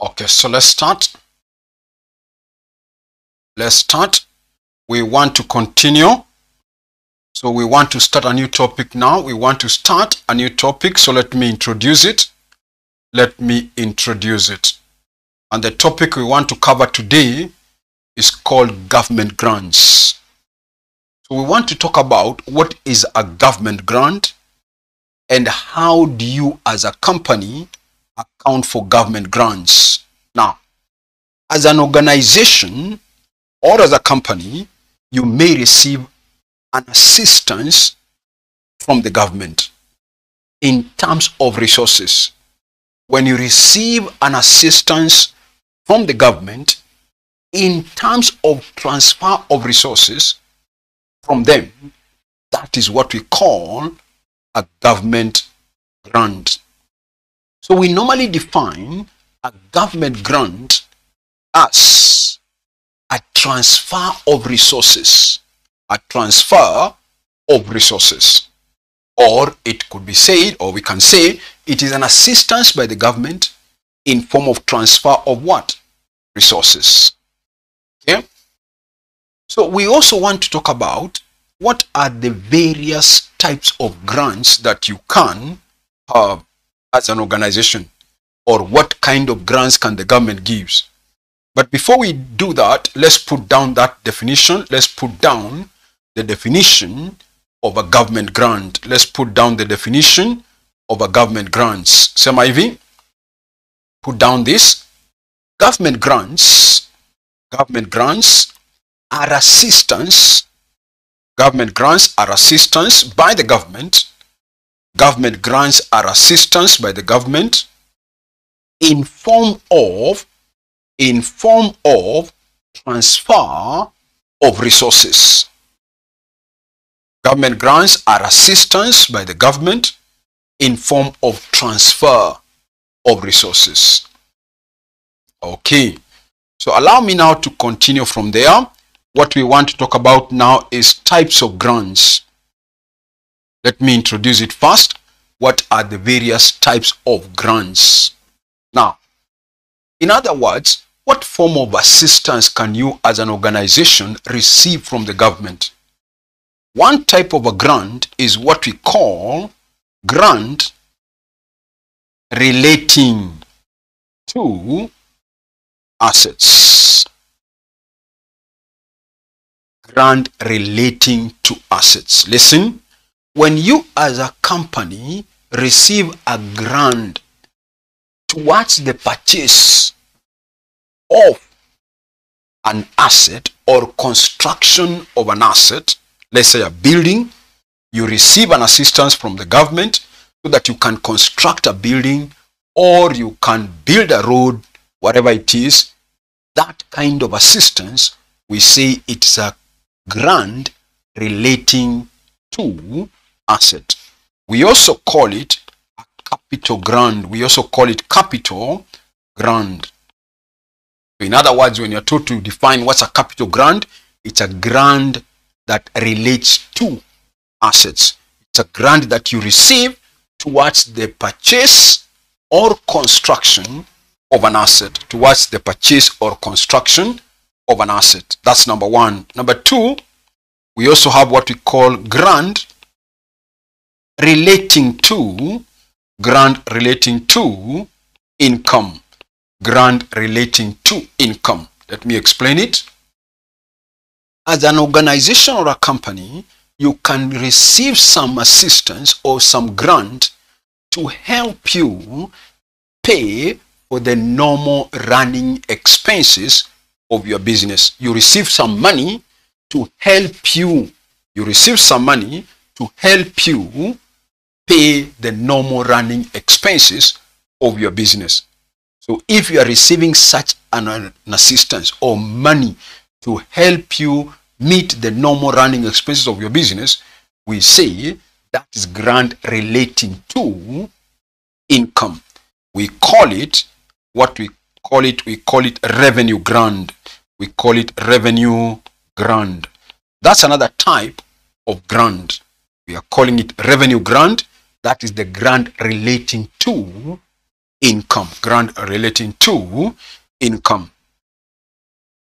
Okay, so let's start. Let's start. We want to continue. So we want to start a new topic now. We want to start a new topic. So let me introduce it. Let me introduce it. And the topic we want to cover today is called government grants. So we want to talk about what is a government grant and how do you as a company account for government grants. Now, as an organization or as a company, you may receive an assistance from the government in terms of resources. When you receive an assistance from the government in terms of transfer of resources from them, that is what we call a government grant. So we normally define a government grant as a transfer of resources. A transfer of resources. Or it could be said, or we can say, it is an assistance by the government in form of transfer of what? Resources. Okay? So we also want to talk about what are the various types of grants that you can have as an organization or what kind of grants can the government gives. But before we do that, let's put down that definition. Let's put down the definition of a government grant. Let's put down the definition of a government grants. Sam Ivy, put down this. Government grants, government grants are assistance. Government grants are assistance by the government government grants are assistance by the government in form of in form of transfer of resources. Government grants are assistance by the government in form of transfer of resources. Okay. So allow me now to continue from there. What we want to talk about now is types of grants let me introduce it first. What are the various types of grants? Now, in other words, what form of assistance can you as an organization receive from the government? One type of a grant is what we call grant relating to assets. Grant relating to assets. Listen, when you as a company receive a grant towards the purchase of an asset or construction of an asset, let's say a building, you receive an assistance from the government so that you can construct a building or you can build a road, whatever it is, that kind of assistance, we say it's a grant relating to asset. We also call it a capital grant. We also call it capital grant. In other words, when you're told to define what's a capital grant, it's a grant that relates to assets. It's a grant that you receive towards the purchase or construction of an asset. Towards the purchase or construction of an asset. That's number one. Number two, we also have what we call grant relating to grant relating to income. Grant relating to income. Let me explain it. As an organization or a company you can receive some assistance or some grant to help you pay for the normal running expenses of your business. You receive some money to help you. You receive some money to help you pay the normal running expenses of your business. So if you are receiving such an, an assistance or money to help you meet the normal running expenses of your business, we say that is grant relating to income. We call it what we call it, we call it revenue grant. We call it revenue grant. That's another type of grant. We are calling it revenue grant that is the grant relating to income. Grant relating to income.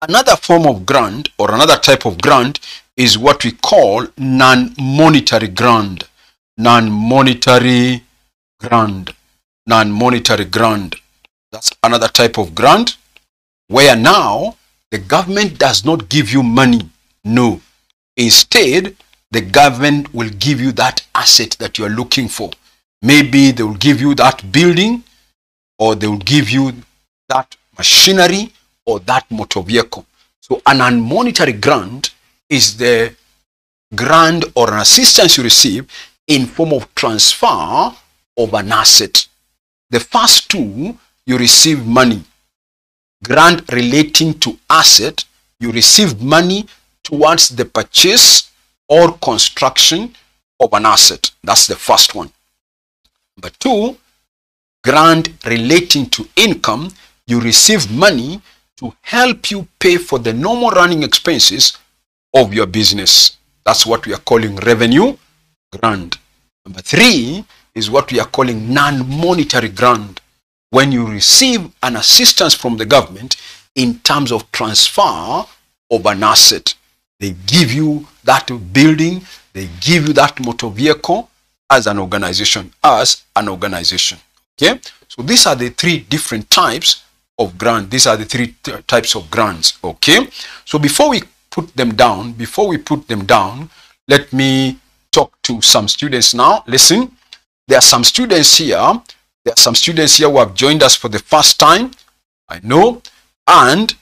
Another form of grant or another type of grant is what we call non-monetary grant. Non-monetary grant. Non-monetary grant. That's another type of grant where now the government does not give you money. No. Instead, the government will give you that asset that you are looking for. Maybe they will give you that building or they will give you that machinery or that motor vehicle. So an unmonetary grant is the grant or an assistance you receive in form of transfer of an asset. The first two, you receive money. Grant relating to asset, you receive money towards the purchase or construction of an asset. That's the first one. Number two, grant relating to income, you receive money to help you pay for the normal running expenses of your business. That's what we are calling revenue grant. Number three is what we are calling non-monetary grant. When you receive an assistance from the government in terms of transfer of an asset. They give you that building, they give you that motor vehicle as an organization, as an organization. Okay, so these are the three different types of grant. These are the three types of grants. Okay, so before we put them down, before we put them down, let me talk to some students now. Listen, there are some students here. There are some students here who have joined us for the first time. I know, and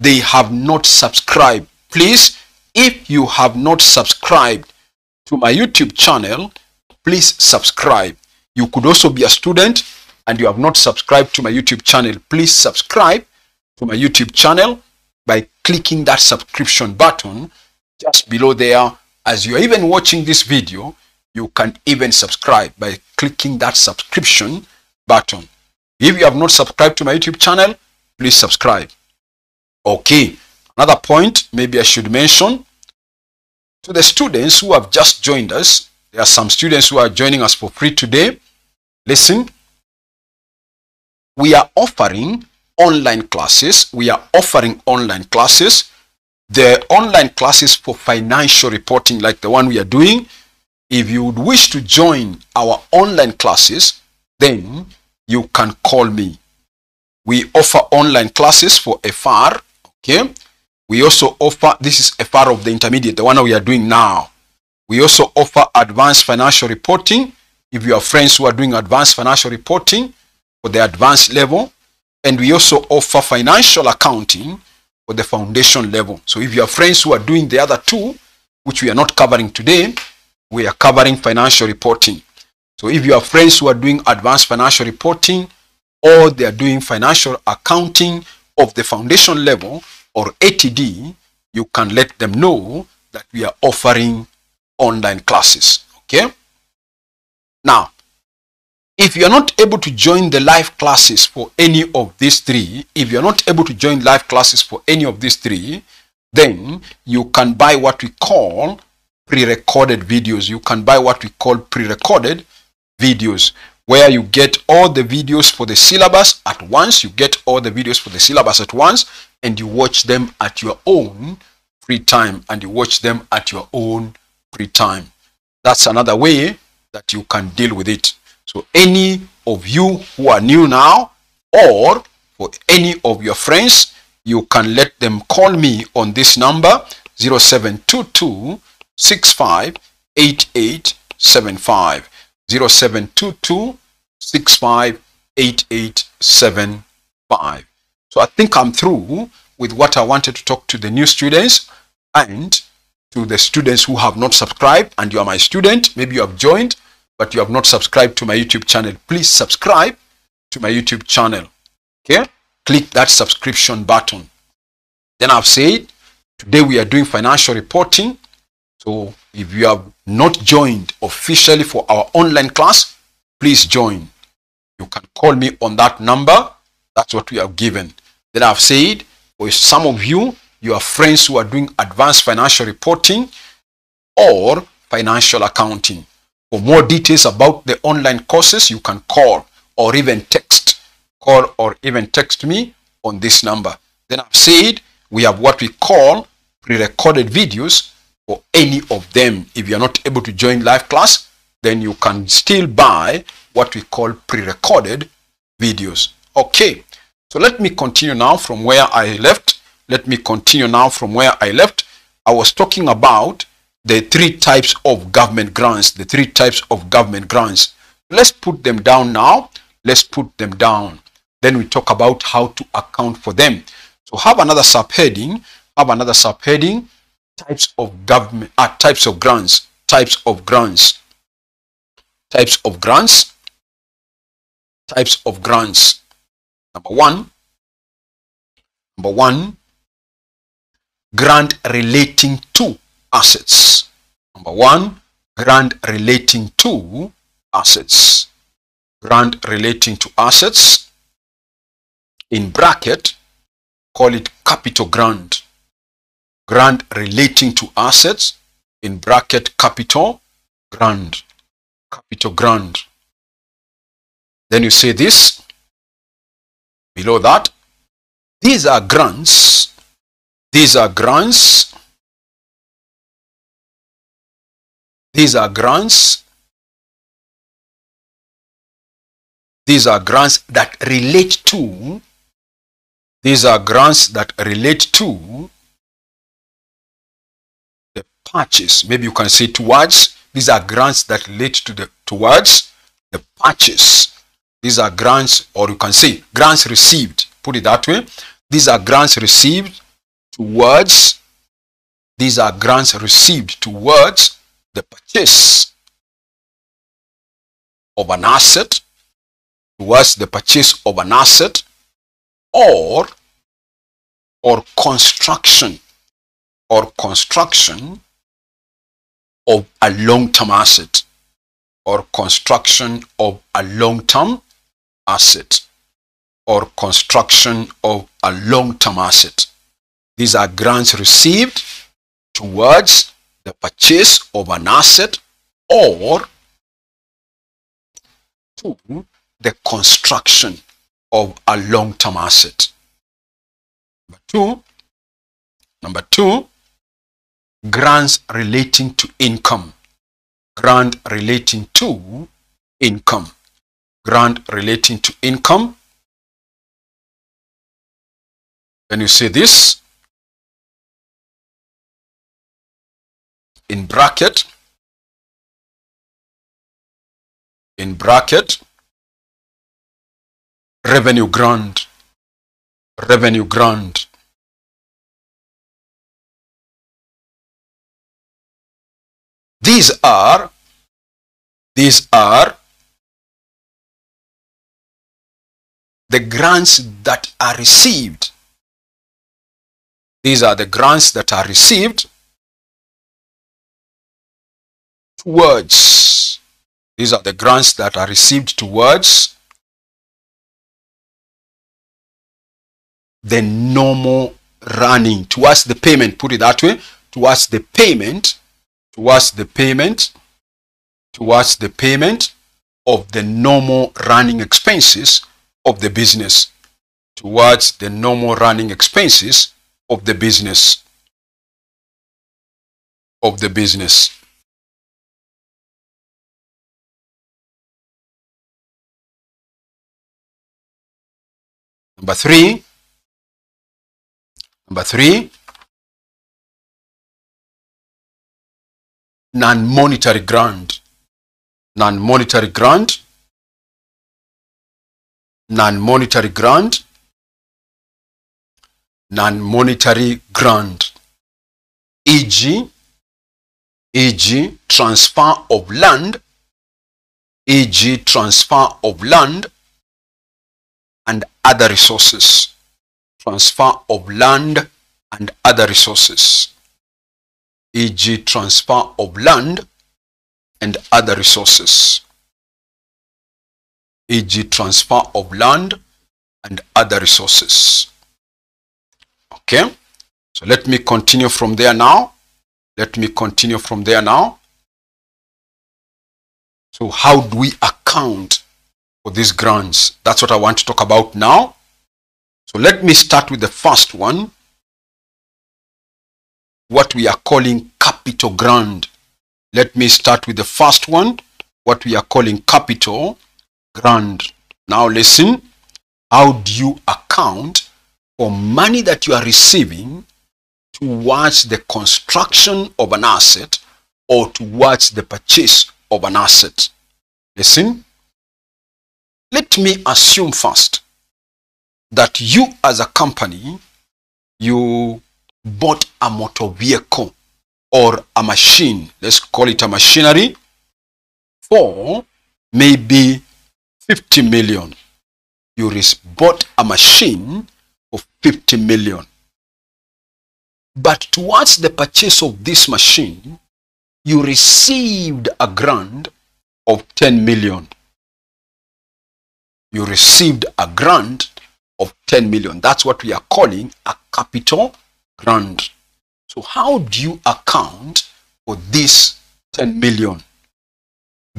they have not subscribed. Please, if you have not subscribed to my YouTube channel, please subscribe. You could also be a student and you have not subscribed to my YouTube channel. Please subscribe to my YouTube channel by clicking that subscription button just below there. As you are even watching this video, you can even subscribe by clicking that subscription button. If you have not subscribed to my YouTube channel, please subscribe. Okay, another point maybe I should mention to the students who have just joined us. There are some students who are joining us for free today. Listen, we are offering online classes. We are offering online classes. The online classes for financial reporting like the one we are doing. If you would wish to join our online classes, then you can call me. We offer online classes for FR Okay. We also offer, this is a part of the intermediate, the one we are doing now. We also offer advanced financial reporting. If you have friends who are doing advanced financial reporting for the advanced level, and we also offer financial accounting for the foundation level. So if you have friends who are doing the other two, which we are not covering today, we are covering financial reporting. So if you have friends who are doing advanced financial reporting or they are doing financial accounting of the foundation level or ATD, you can let them know that we are offering online classes. Okay. Now, if you are not able to join the live classes for any of these three, if you are not able to join live classes for any of these three, then you can buy what we call pre-recorded videos. You can buy what we call pre-recorded videos where you get all the videos for the syllabus at once. You get all the videos for the syllabus at once and you watch them at your own free time and you watch them at your own free time. That's another way that you can deal with it. So any of you who are new now or for any of your friends, you can let them call me on this number 0722 65 8875. 0722 658875. So I think I'm through with what I wanted to talk to the new students and to the students who have not subscribed and you are my student. Maybe you have joined, but you have not subscribed to my YouTube channel. Please subscribe to my YouTube channel. Okay? Click that subscription button. Then I've said, today we are doing financial reporting. So if you have not joined officially for our online class, please join. You can call me on that number. That's what we have given. Then I've said, for some of you, you have friends who are doing advanced financial reporting or financial accounting. For more details about the online courses, you can call or even text call or even text me on this number. Then I've said we have what we call pre-recorded videos for any of them. If you're not able to join live class, then you can still buy what we call pre-recorded videos. Okay, so let me continue now from where I left. Let me continue now from where I left. I was talking about the three types of government grants, the three types of government grants. Let's put them down now. Let's put them down. Then we talk about how to account for them. So have another subheading, have another subheading, types of government, uh, types of grants, types of grants, types of grants, types of grants. Number one, number one, grant relating to assets. Number one, grant relating to assets. Grant relating to assets. In bracket, call it capital grant. Grant relating to assets. In bracket, capital grant. Capital grant. Then you say this. Below that, these are grants. These are grants These are grants. These are grants that relate to these are grants that relate to purchase. Maybe you can say towards. These are grants that relate to the towards the purchase. These are grants, or you can say grants received. Put it that way. These are grants received towards. These are grants received towards the purchase of an asset towards the purchase of an asset or or construction or construction of a long-term asset or construction of a long-term asset or construction of a long-term asset. These are grants received towards the purchase of an asset or to the construction of a long-term asset. Number two, number two, grants relating to income. Grant relating to income. Grant relating to income. When you see this, in bracket in bracket revenue grant revenue grant these are these are the grants that are received these are the grants that are received towards. These are the grants that are received towards the normal running, towards the payment, put it that way, towards the payment, towards the payment, towards the payment of the normal running expenses of the business, towards the normal running expenses of the business, of the business. Number three, number three, non-monetary grant, non-monetary grant, non-monetary grant, non-monetary grant, e.g., e.g., transfer of land, e.g., transfer of land and other resources. Transfer of land and other resources. E.g. transfer of land and other resources. E.g. transfer of land and other resources. Okay, so let me continue from there now. Let me continue from there now. So how do we account for these grants. That's what I want to talk about now. So let me start with the first one. What we are calling capital grant. Let me start with the first one. What we are calling capital grant. Now listen. How do you account for money that you are receiving towards the construction of an asset or towards the purchase of an asset? Listen. Let me assume first that you as a company, you bought a motor vehicle or a machine, let's call it a machinery, for maybe 50 million. You bought a machine for 50 million. But towards the purchase of this machine, you received a grant of 10 million you received a grant of 10 million. That's what we are calling a capital grant. So how do you account for this 10 million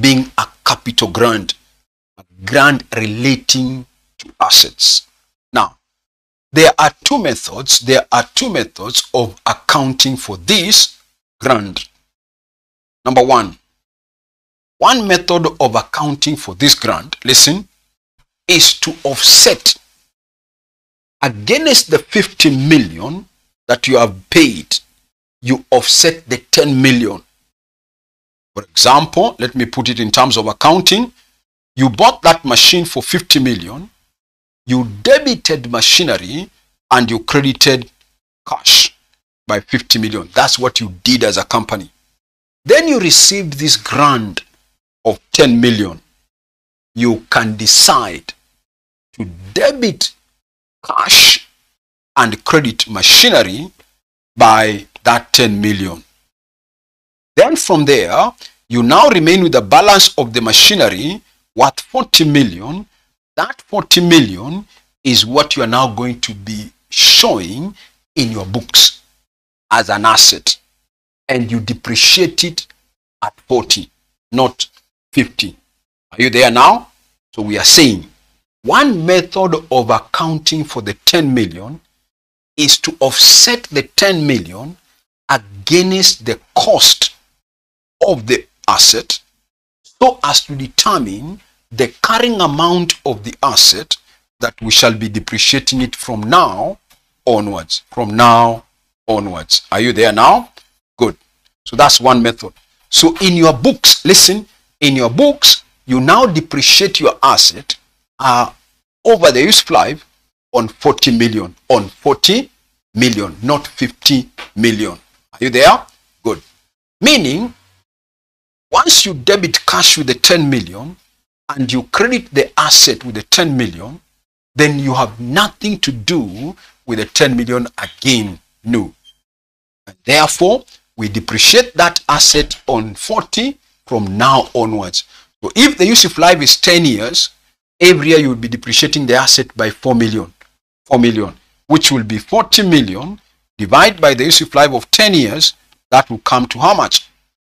being a capital grant, a grant relating to assets? Now, there are two methods. There are two methods of accounting for this grant. Number one, one method of accounting for this grant, listen, is to offset against the 50 million that you have paid, you offset the 10 million. For example, let me put it in terms of accounting. You bought that machine for 50 million, you debited machinery and you credited cash by 50 million. That's what you did as a company. Then you received this grant of 10 million. You can decide to debit cash and credit machinery by that 10 million. Then from there, you now remain with the balance of the machinery worth 40 million. That 40 million is what you are now going to be showing in your books as an asset. And you depreciate it at 40, not 50. Are you there now? So we are saying one method of accounting for the 10 million is to offset the 10 million against the cost of the asset so as to determine the carrying amount of the asset that we shall be depreciating it from now onwards. From now onwards. Are you there now? Good. So that's one method. So in your books, listen, in your books, you now depreciate your asset uh, over the useful life on 40 million. On 40 million, not 50 million. Are you there? Good. Meaning, once you debit cash with the 10 million and you credit the asset with the 10 million, then you have nothing to do with the 10 million again. No. And therefore, we depreciate that asset on 40 from now onwards. So if the useful life is 10 years, every year you will be depreciating the asset by 4 million. 4 million, which will be 40 million divided by the useful life of 10 years. That will come to how much?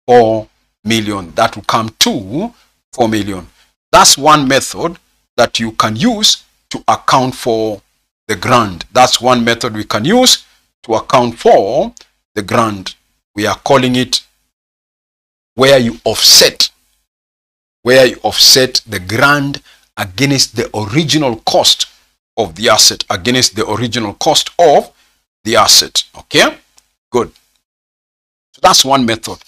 4 million. That will come to 4 million. That's one method that you can use to account for the grant. That's one method we can use to account for the grant. We are calling it where you offset, where you offset the grant against the original cost of the asset, against the original cost of the asset. Okay? Good. So that's one method.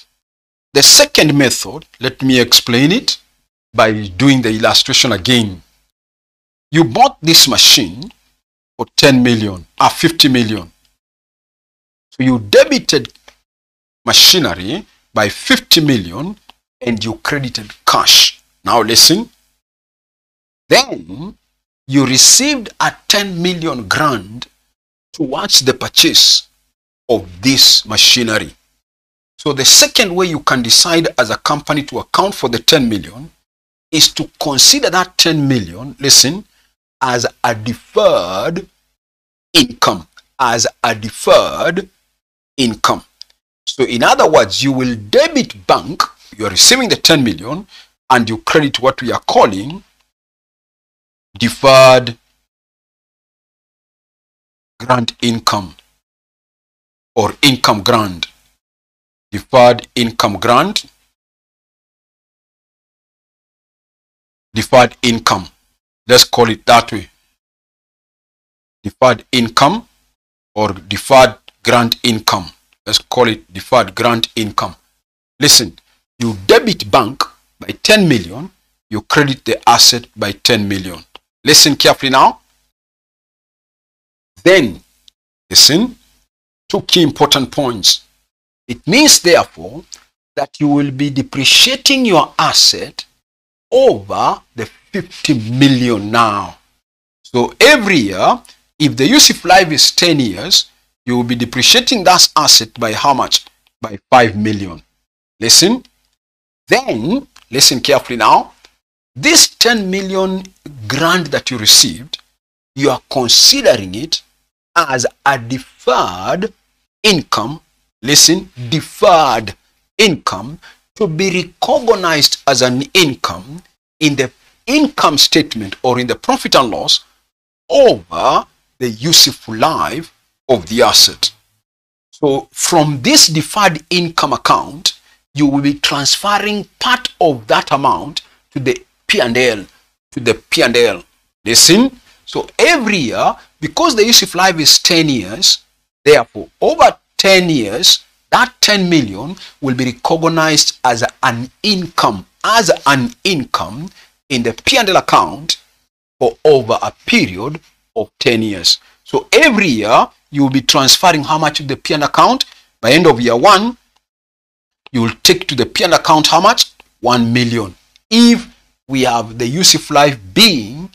The second method, let me explain it by doing the illustration again. You bought this machine for 10 million or uh, 50 million. So you debited machinery by 50 million and you credited cash. Now listen, then you received a 10 million grant towards the purchase of this machinery. So the second way you can decide as a company to account for the 10 million is to consider that 10 million, listen, as a deferred income, as a deferred income. So in other words, you will debit bank, you are receiving the 10 million and you credit what we are calling deferred grant income or income grant. Deferred income grant. Deferred income. Let's call it that way. Deferred income or deferred grant income. Let's call it deferred grant income. Listen, you debit bank by 10 million, you credit the asset by 10 million. Listen carefully now. Then, listen, two key important points. It means, therefore, that you will be depreciating your asset over the 50 million now. So every year, if the useful life is 10 years, you will be depreciating that asset by how much? By 5 million. Listen. Then, listen carefully now. This 10 million grant that you received, you are considering it as a deferred income. Listen, deferred income to be recognized as an income in the income statement or in the profit and loss over the useful life of the asset. So from this deferred income account, you will be transferring part of that amount to the P&L, to the P&L. Listen, so every year, because the useful life is 10 years, therefore over 10 years, that 10 million will be recognized as an income, as an income in the P&L account for over a period of 10 years. So every year, you will be transferring how much to the P&L account. By end of year one, you will take to the P&L account how much? 1 million. If we have the useful life being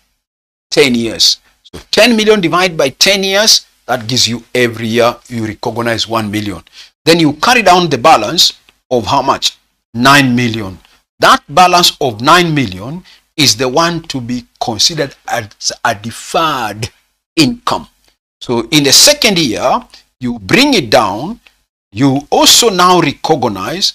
10 years. So 10 million divided by 10 years, that gives you every year you recognize 1 million. Then you carry down the balance of how much? 9 million. That balance of 9 million is the one to be considered as a deferred income. So in the second year, you bring it down. You also now recognize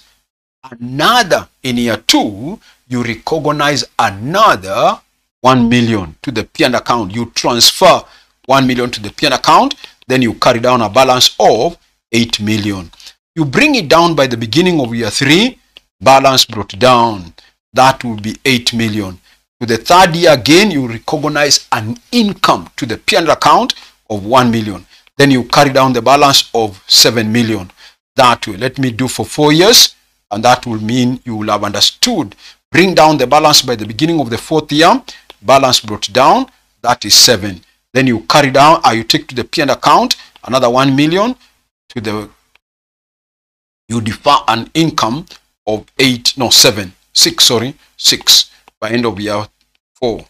another, in year two, you recognize another 1 million to the P&L account. You transfer 1 million to the P&L account, then you carry down a balance of 8 million. You bring it down by the beginning of year 3, balance brought down. That will be 8 million. To the third year again, you recognize an income to the P&L account of 1 million. Then you carry down the balance of 7 million. That way, let me do for 4 years, and that will mean you will have understood. Bring down the balance by the beginning of the fourth year, balance brought down, that is 7. Then you carry down, or you take to the P&L account, another 1 million. To the, you defer an income of 8, no 7, 6, sorry, 6 by end of year 4.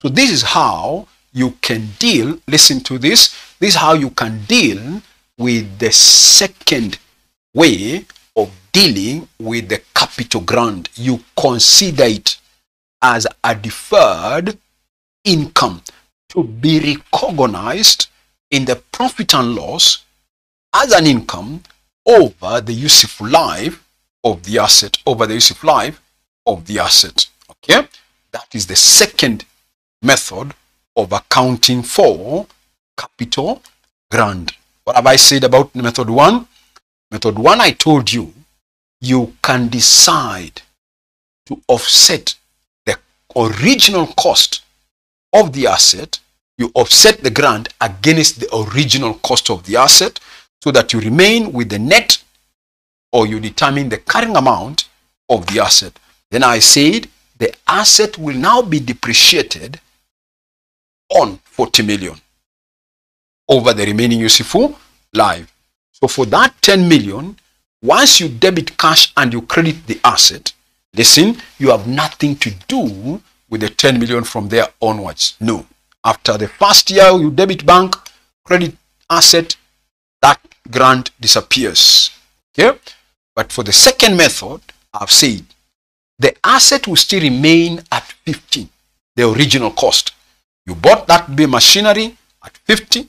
So this is how you can deal, listen to this, this is how you can deal with the second way dealing with the capital grant. You consider it as a deferred income to be recognized in the profit and loss as an income over the useful life of the asset, over the useful life of the asset. Okay, that is the second method of accounting for capital grant. What have I said about method one? Method one, I told you, you can decide to offset the original cost of the asset. You offset the grant against the original cost of the asset so that you remain with the net or you determine the carrying amount of the asset. Then I said the asset will now be depreciated on 40 million over the remaining useful life. So for that 10 million, once you debit cash and you credit the asset, listen, you have nothing to do with the 10 million from there onwards. No. After the first year, you debit bank, credit asset, that grant disappears. Okay? But for the second method, I've said, the asset will still remain at 15, the original cost. You bought that machinery at 50.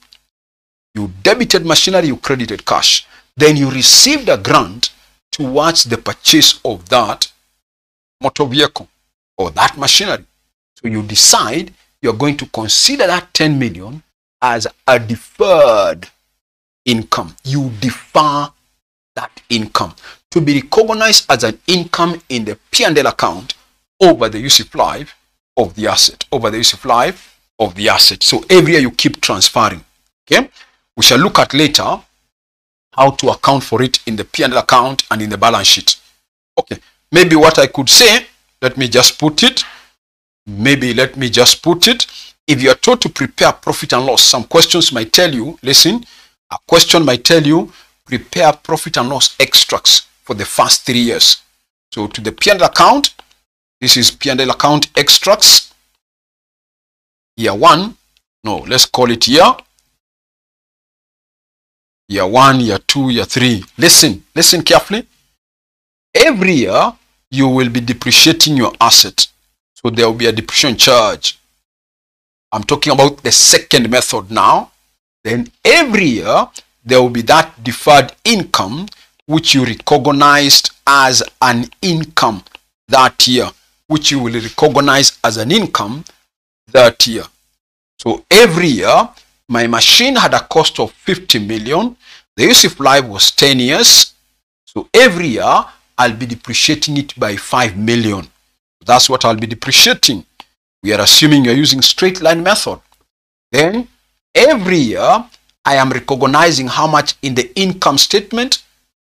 You debited machinery, you credited cash. Then you received a grant towards the purchase of that motor vehicle or that machinery. So you decide you're going to consider that 10 million as a deferred income. You defer that income to be recognized as an income in the P&L account over the useful life of the asset, over the useful life of the asset. So every year you keep transferring. Okay, we shall look at later how to account for it in the P&L account and in the balance sheet. Okay, maybe what I could say, let me just put it. Maybe let me just put it. If you are told to prepare profit and loss, some questions might tell you, listen, a question might tell you, prepare profit and loss extracts for the first three years. So to the P&L account, this is P&L account extracts. Year one, no, let's call it year. Year one, year two, year three. Listen, listen carefully. Every year, you will be depreciating your asset. So there will be a depreciation charge. I'm talking about the second method now. Then every year, there will be that deferred income which you recognized as an income that year, which you will recognize as an income that year. So every year, my machine had a cost of 50 million. The useful life was 10 years. So every year, I'll be depreciating it by 5 million. That's what I'll be depreciating. We are assuming you're using straight line method. Then every year, I am recognizing how much in the income statement.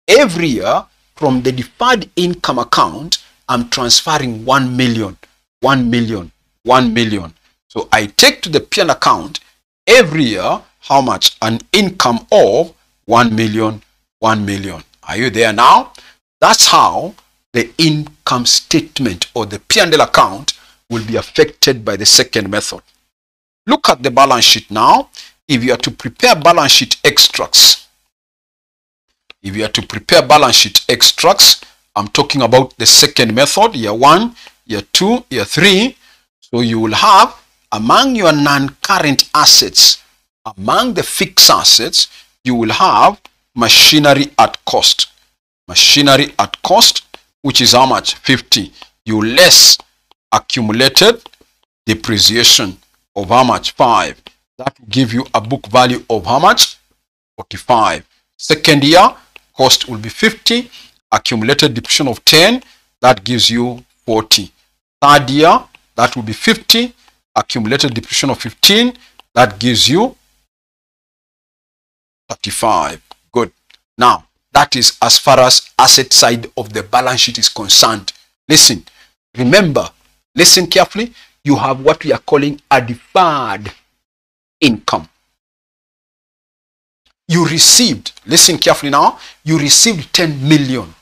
Every year, from the deferred income account, I'm transferring 1 million, 1 million, 1 million. So I take to the P&L account every year how much? An income of 1 million, 1 million. Are you there now? That's how the income statement or the P&L account will be affected by the second method. Look at the balance sheet now. If you are to prepare balance sheet extracts, if you are to prepare balance sheet extracts, I'm talking about the second method, year one, year two, year three. So you will have among your non-current assets, among the fixed assets, you will have machinery at cost. Machinery at cost, which is how much? 50. You less accumulated depreciation of how much? 5. That will give you a book value of how much? 45. Second year, cost will be 50. Accumulated depreciation of 10. That gives you 40. Third year, that will be 50 accumulated depreciation of 15 that gives you 35 good. Now that is as far as asset side of the balance sheet is concerned. Listen remember listen carefully. You have what we are calling a deferred income. You received listen carefully now you received 10 million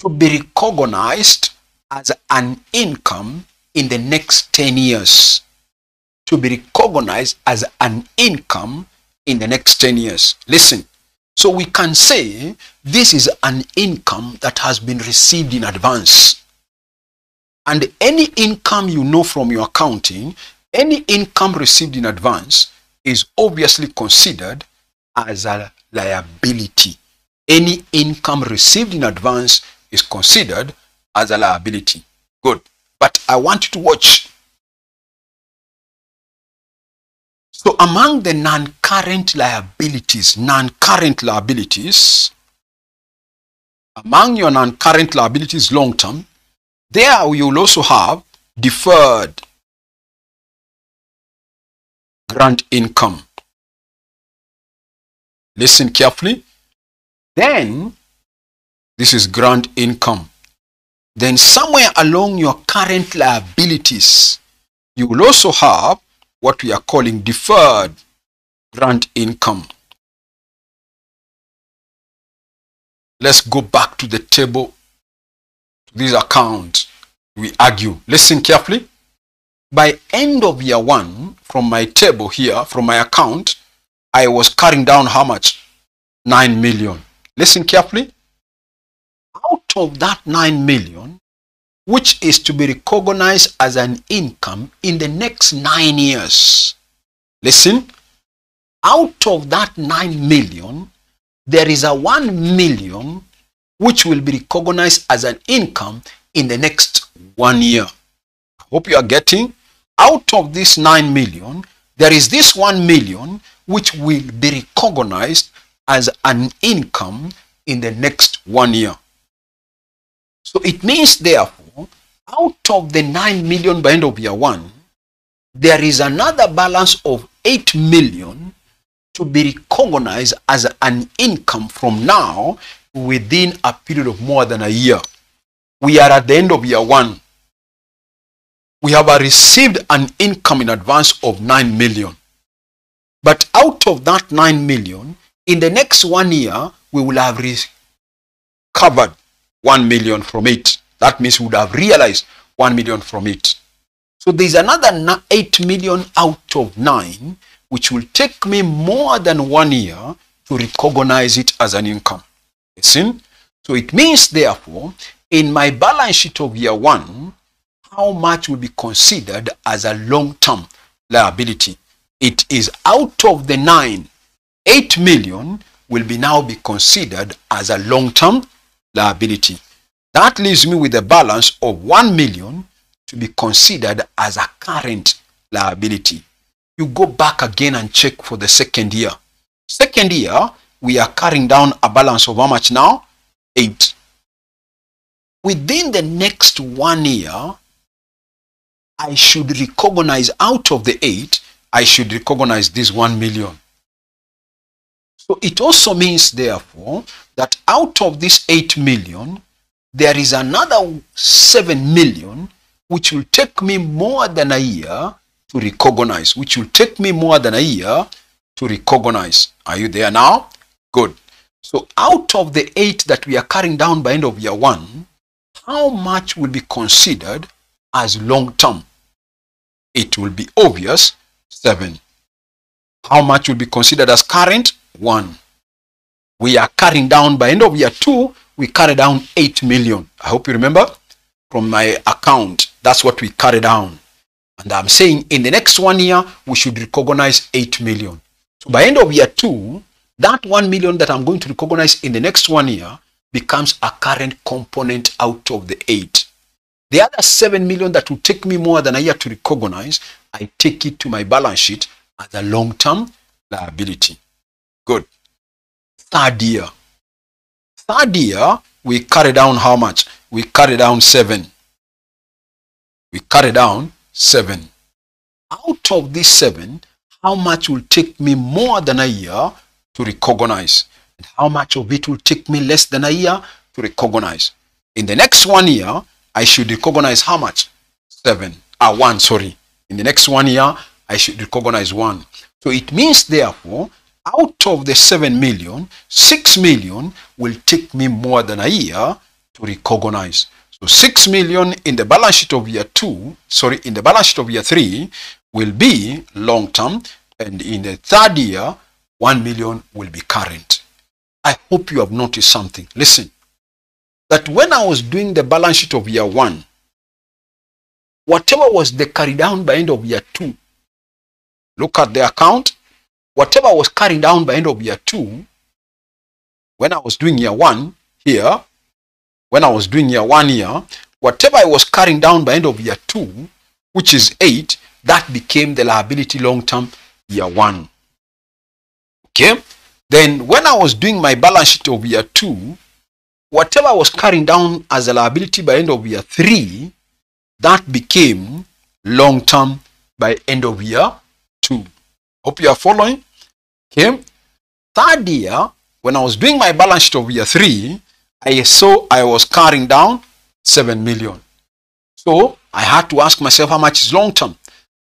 to be recognized as an income in the next 10 years to be recognized as an income in the next 10 years. Listen, so we can say this is an income that has been received in advance. And any income you know from your accounting, any income received in advance is obviously considered as a liability. Any income received in advance is considered as a liability. Good. But I want you to watch. So among the non-current liabilities, non-current liabilities, among your non-current liabilities long-term, there we will also have deferred grant income. Listen carefully. Then, this is grant income then somewhere along your current liabilities, you will also have what we are calling deferred grant income. Let's go back to the table, these accounts. We argue. Listen carefully. By end of year one, from my table here, from my account, I was carrying down how much? 9 million. Listen carefully out of that 9 million, which is to be recognized as an income in the next nine years. Listen, out of that 9 million, there is a 1 million which will be recognized as an income in the next one year. Hope you are getting. out of this 9 million, there is this 1 million which will be recognized as an income in the next one year. So it means therefore, out of the 9 million by end of year one, there is another balance of 8 million to be recognized as an income from now within a period of more than a year. We are at the end of year one. We have received an income in advance of 9 million. But out of that 9 million, in the next one year, we will have recovered 1 million from it. That means we would have realized 1 million from it. So there's another 8 million out of 9, which will take me more than one year to recognize it as an income. You see? So it means, therefore, in my balance sheet of year one, how much will be considered as a long-term liability? It is out of the 9, 8 million will be now be considered as a long-term liability. That leaves me with a balance of 1 million to be considered as a current liability. You go back again and check for the second year. Second year, we are carrying down a balance of how much now? 8. Within the next one year, I should recognize out of the 8, I should recognize this 1 million. So it also means, therefore, that out of this 8 million, there is another 7 million which will take me more than a year to recognize, which will take me more than a year to recognize. Are you there now? Good. So out of the 8 that we are carrying down by end of year 1, how much will be considered as long term? It will be obvious 7. How much will be considered as current? 1. We are carrying down by end of year 2, we carry down 8 million. I hope you remember from my account. That's what we carry down. And I'm saying in the next one year, we should recognize 8 million. So by end of year 2, that 1 million that I'm going to recognize in the next one year becomes a current component out of the 8. The other 7 million that will take me more than a year to recognize, I take it to my balance sheet as a long-term liability. Good. Third year. Third year, we carry down how much? We carry down 7. We carry down 7. Out of this 7, how much will take me more than a year to recognize? And how much of it will take me less than a year to recognize? In the next one year, I should recognize how much? 7. Ah, 1, sorry. In the next one year, I should recognize 1. So it means, therefore, out of the 7 million, 6 million will take me more than a year to recognize. So 6 million in the balance sheet of year 2, sorry, in the balance sheet of year 3 will be long term and in the third year 1 million will be current. I hope you have noticed something. Listen, that when I was doing the balance sheet of year 1, whatever was the carry down by end of year 2, look at the account, whatever I was carried down by end of year 2, when I was doing year 1 here, when I was doing year 1 year, whatever I was carrying down by end of year 2, which is 8, that became the liability long term year 1. Okay? Then when I was doing my balance sheet of year 2, whatever I was carrying down as a liability by end of year 3, that became long term by end of year 2. Hope you are following. Okay. Third year, when I was doing my balance sheet of year 3, I saw I was carrying down 7 million. So I had to ask myself how much is long term.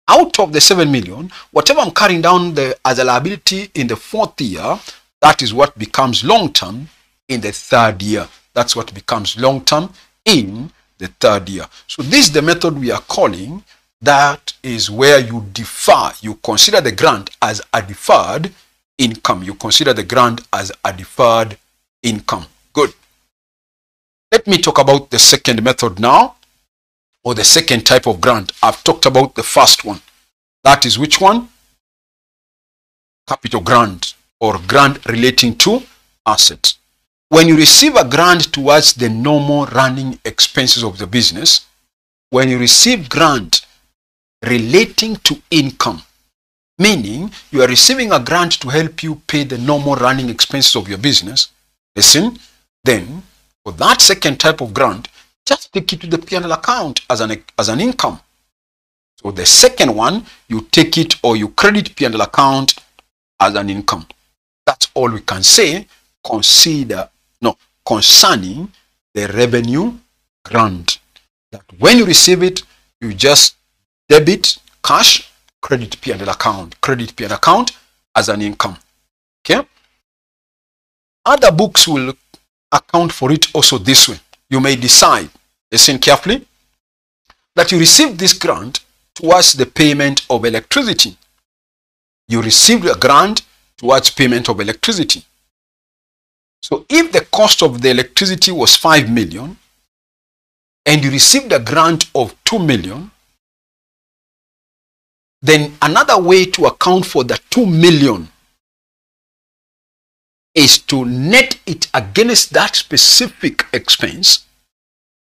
Out of the 7 million, whatever I'm carrying down the, as a liability in the fourth year, that is what becomes long term in the third year. That's what becomes long term in the third year. So this is the method we are calling that is where you defer, you consider the grant as a deferred income. You consider the grant as a deferred income. Good. Let me talk about the second method now, or the second type of grant. I've talked about the first one. That is which one? Capital grant or grant relating to assets. When you receive a grant towards the normal running expenses of the business, when you receive grant relating to income. Meaning, you are receiving a grant to help you pay the normal running expenses of your business. Listen, then, for that second type of grant, just take it to the P&L account as an, as an income. So the second one, you take it or you credit P&L account as an income. That's all we can say consider, no, concerning the revenue grant. That when you receive it, you just debit cash, credit P&L account, credit P&L account as an income. Okay? Other books will account for it also this way. You may decide, listen carefully, that you receive this grant towards the payment of electricity. You received a grant towards payment of electricity. So if the cost of the electricity was 5 million and you received a grant of 2 million, then another way to account for the 2 million is to net it against that specific expense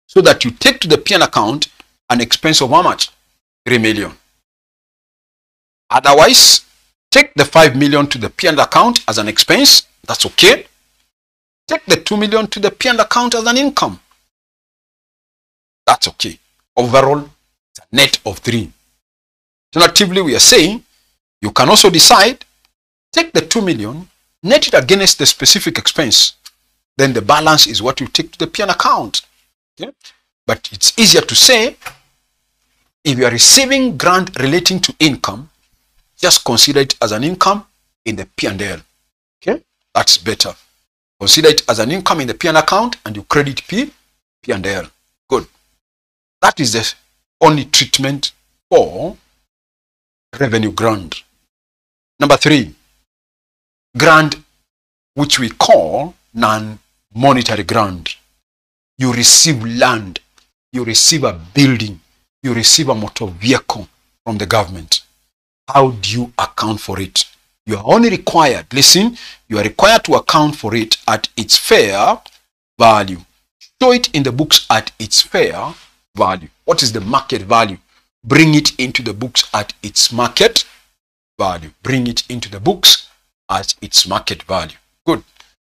so that you take to the P&L account an expense of how much? 3 million. Otherwise, take the 5 million to the P&L account as an expense. That's okay. Take the 2 million to the P&L account as an income. That's okay. Overall, it's a net of 3. Alternatively, we are saying you can also decide, take the 2 million, net it against the specific expense. Then the balance is what you take to the P&L account. Okay? But it's easier to say if you are receiving grant relating to income, just consider it as an income in the P&L. Okay, that's better. Consider it as an income in the P&L account and you credit P, P&L. Good. That is the only treatment for revenue grant. Number three, grant which we call non-monetary grant. You receive land, you receive a building, you receive a motor vehicle from the government. How do you account for it? You are only required, listen, you are required to account for it at its fair value. Show it in the books at its fair value. What is the market value? Bring it into the books at its market value. Bring it into the books at its market value. Good.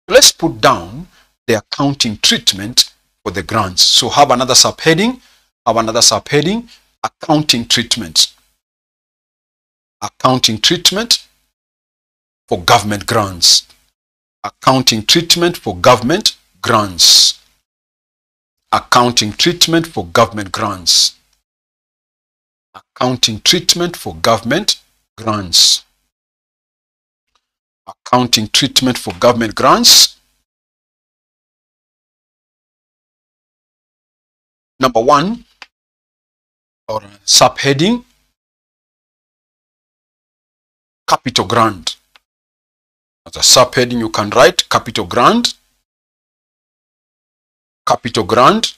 Let's put down the accounting treatment for the grants. So have another subheading have another subheading, accounting treatment. Accounting treatment for government grants. Accounting treatment for government grants. Accounting treatment for government grants. Accounting treatment for government grants. Accounting treatment for government grants. Number one, or subheading capital grant. As a subheading, you can write capital grant, capital grant,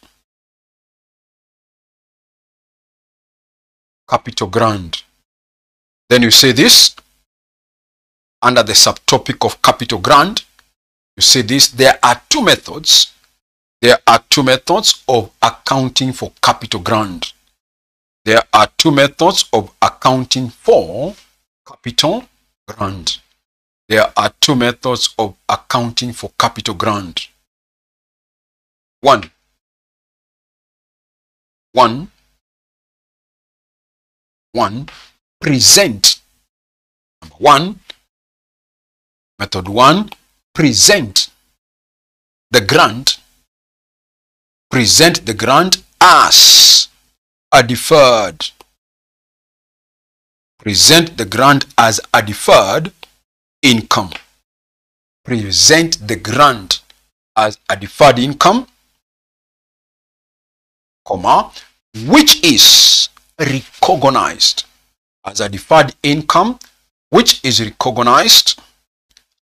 capital grant. Then you say this under the subtopic of capital grant. You say this, there are two methods. There are two methods of accounting for capital grant. There are two methods of accounting for capital grant. There are two methods of accounting for capital grant. One. One. One. Present. Number one. Method one. Present the grant. Present the grant as a deferred. Present the grant as a deferred income. Present the grant as a deferred income, comma, which is recognized as a deferred income, which is recognized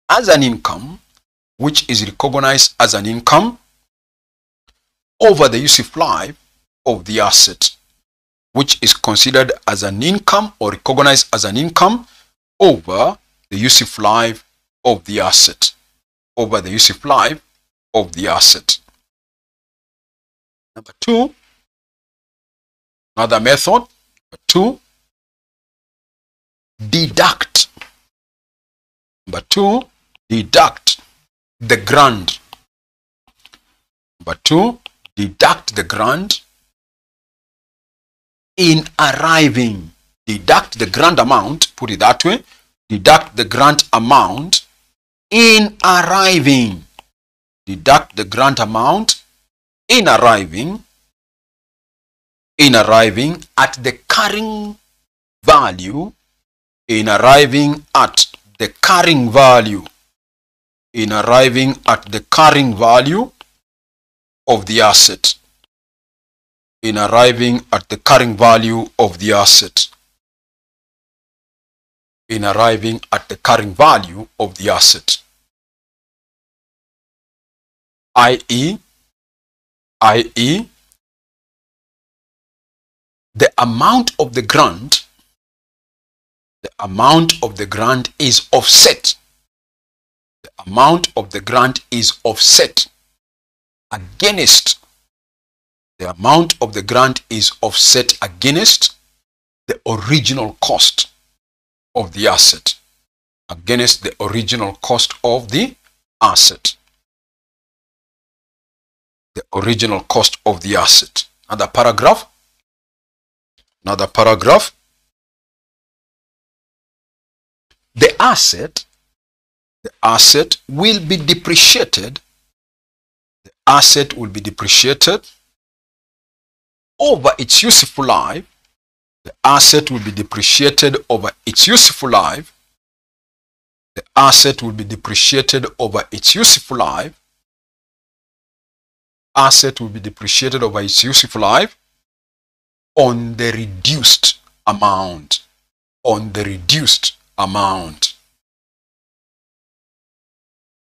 as an income, which is recognized as an income over the useful life of the asset which is considered as an income or recognized as an income over the useful life of the asset. Over the useful life of the asset. Number two, another method, two, deduct. Number two, deduct the grant. Number two, deduct the grant in arriving. Deduct the grant amount, put it that way. Deduct the grant amount in arriving. Deduct the grant amount in arriving in arriving at the carrying value in arriving at the carrying value in arriving at the carrying value of the asset in arriving at the carrying value of the asset in arriving at the carrying value of the asset i.e. i.e. the amount of the grant the amount of the grant is offset. The amount of the grant is offset against. The amount of the grant is offset against the original cost of the asset against the original cost of the asset. The original cost of the asset. Another paragraph another paragraph the asset the asset will be depreciated. The asset will be depreciated over its useful life. The asset will be depreciated over its useful life. The asset will be depreciated over its useful life. Asset will be depreciated over its useful life on the reduced amount. On the reduced amount.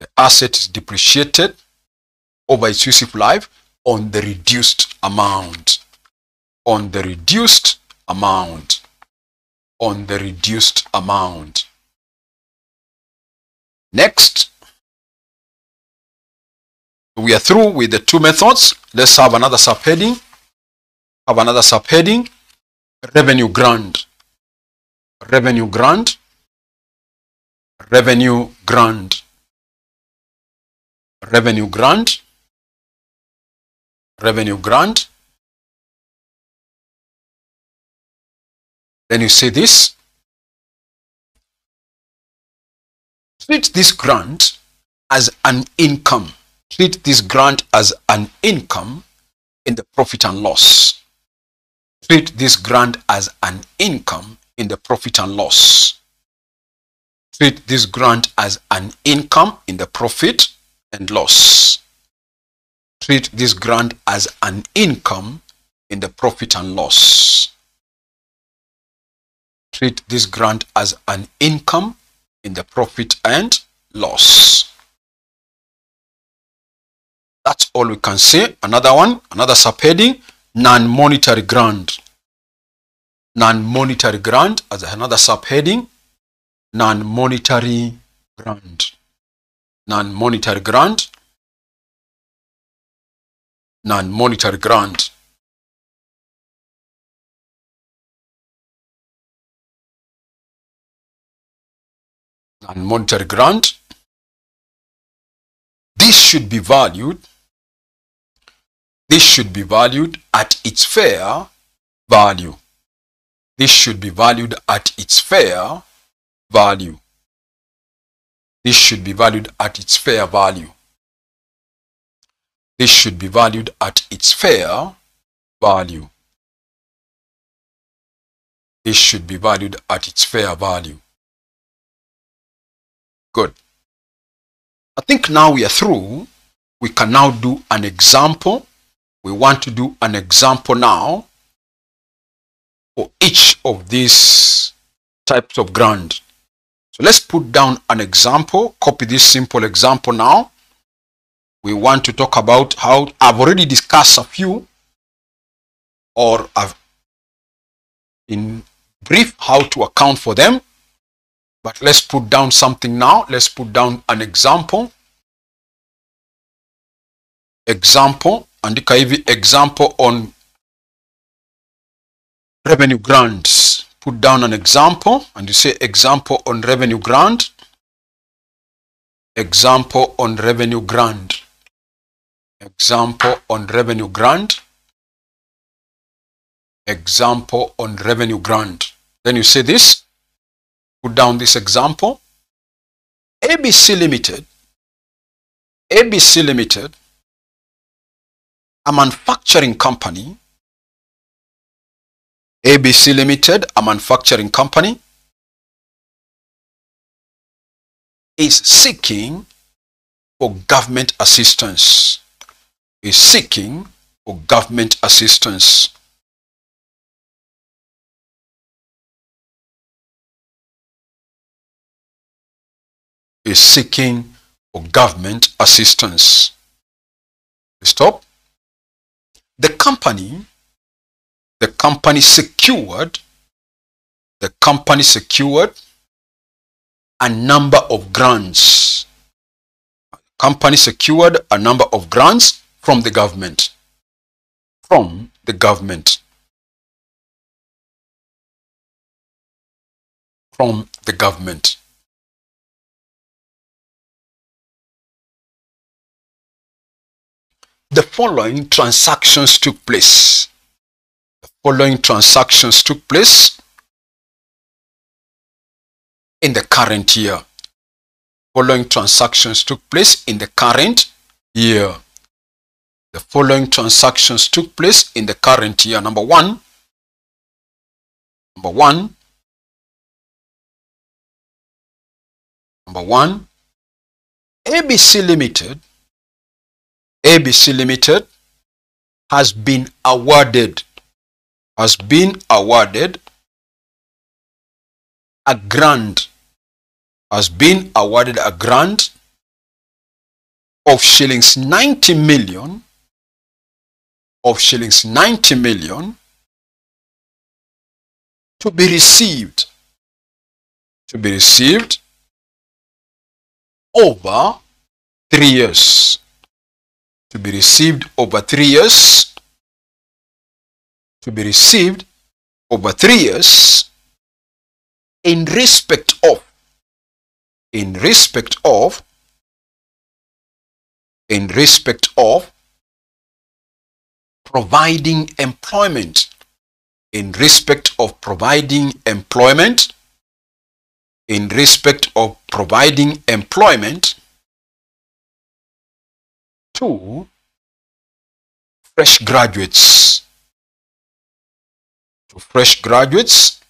The asset is depreciated over its useful life on the reduced amount. On the reduced amount. On the reduced amount. Next. We are through with the two methods. Let's have another subheading have another subheading revenue grant revenue grant revenue grant revenue grant revenue grant then you see this. Treat this grant as an income. Treat this grant as an income in the profit and loss treat this grant as an income in the profit and loss treat this grant as an income in the profit and loss treat this grant as an income in the profit and loss treat this grant as an income in the profit and loss. That's all we can say. Another one, another subheading, non-monetary grant. Non-monetary grant as another subheading, non-monetary grant. Non-monetary grant, non-monetary grant. non-monetary grant. This should be valued. This should be valued at its fair value. This should be valued at its fair value. This should be valued at its fair value. This should be valued at its fair value. This should be valued at its fair value. Good. I think now we are through. We can now do an example. We want to do an example now for each of these types of ground. So let's put down an example, copy this simple example now. We want to talk about how I've already discussed a few or I've in brief how to account for them. But let's put down something now. Let's put down an example. Example, andika hivi example on revenue grants. put down an example and you say example on revenue grant. Example on revenue grant. Example on revenue grant. Example on revenue grant. Then you say this, put down this example. ABC Limited, ABC Limited, a manufacturing company, ABC Limited, a manufacturing company, is seeking for government assistance is seeking for government assistance. Is seeking for government assistance. Stop. The company, the company secured, the company secured a number of grants. Company secured a number of grants from the government. From the government. From the government. The following transactions took place. The following transactions took place in the current year. Following transactions took place in the current year. The following transactions took place in the current year. Number one, number one, number one, ABC Limited, ABC Limited has been awarded, has been awarded a grant, has been awarded a grant of shillings 90 million of shillings 90 million to be received to be received over three years to be received over three years to be received over three years in respect of in respect of in respect of providing employment in respect of providing employment in respect of providing employment to fresh graduates to fresh graduates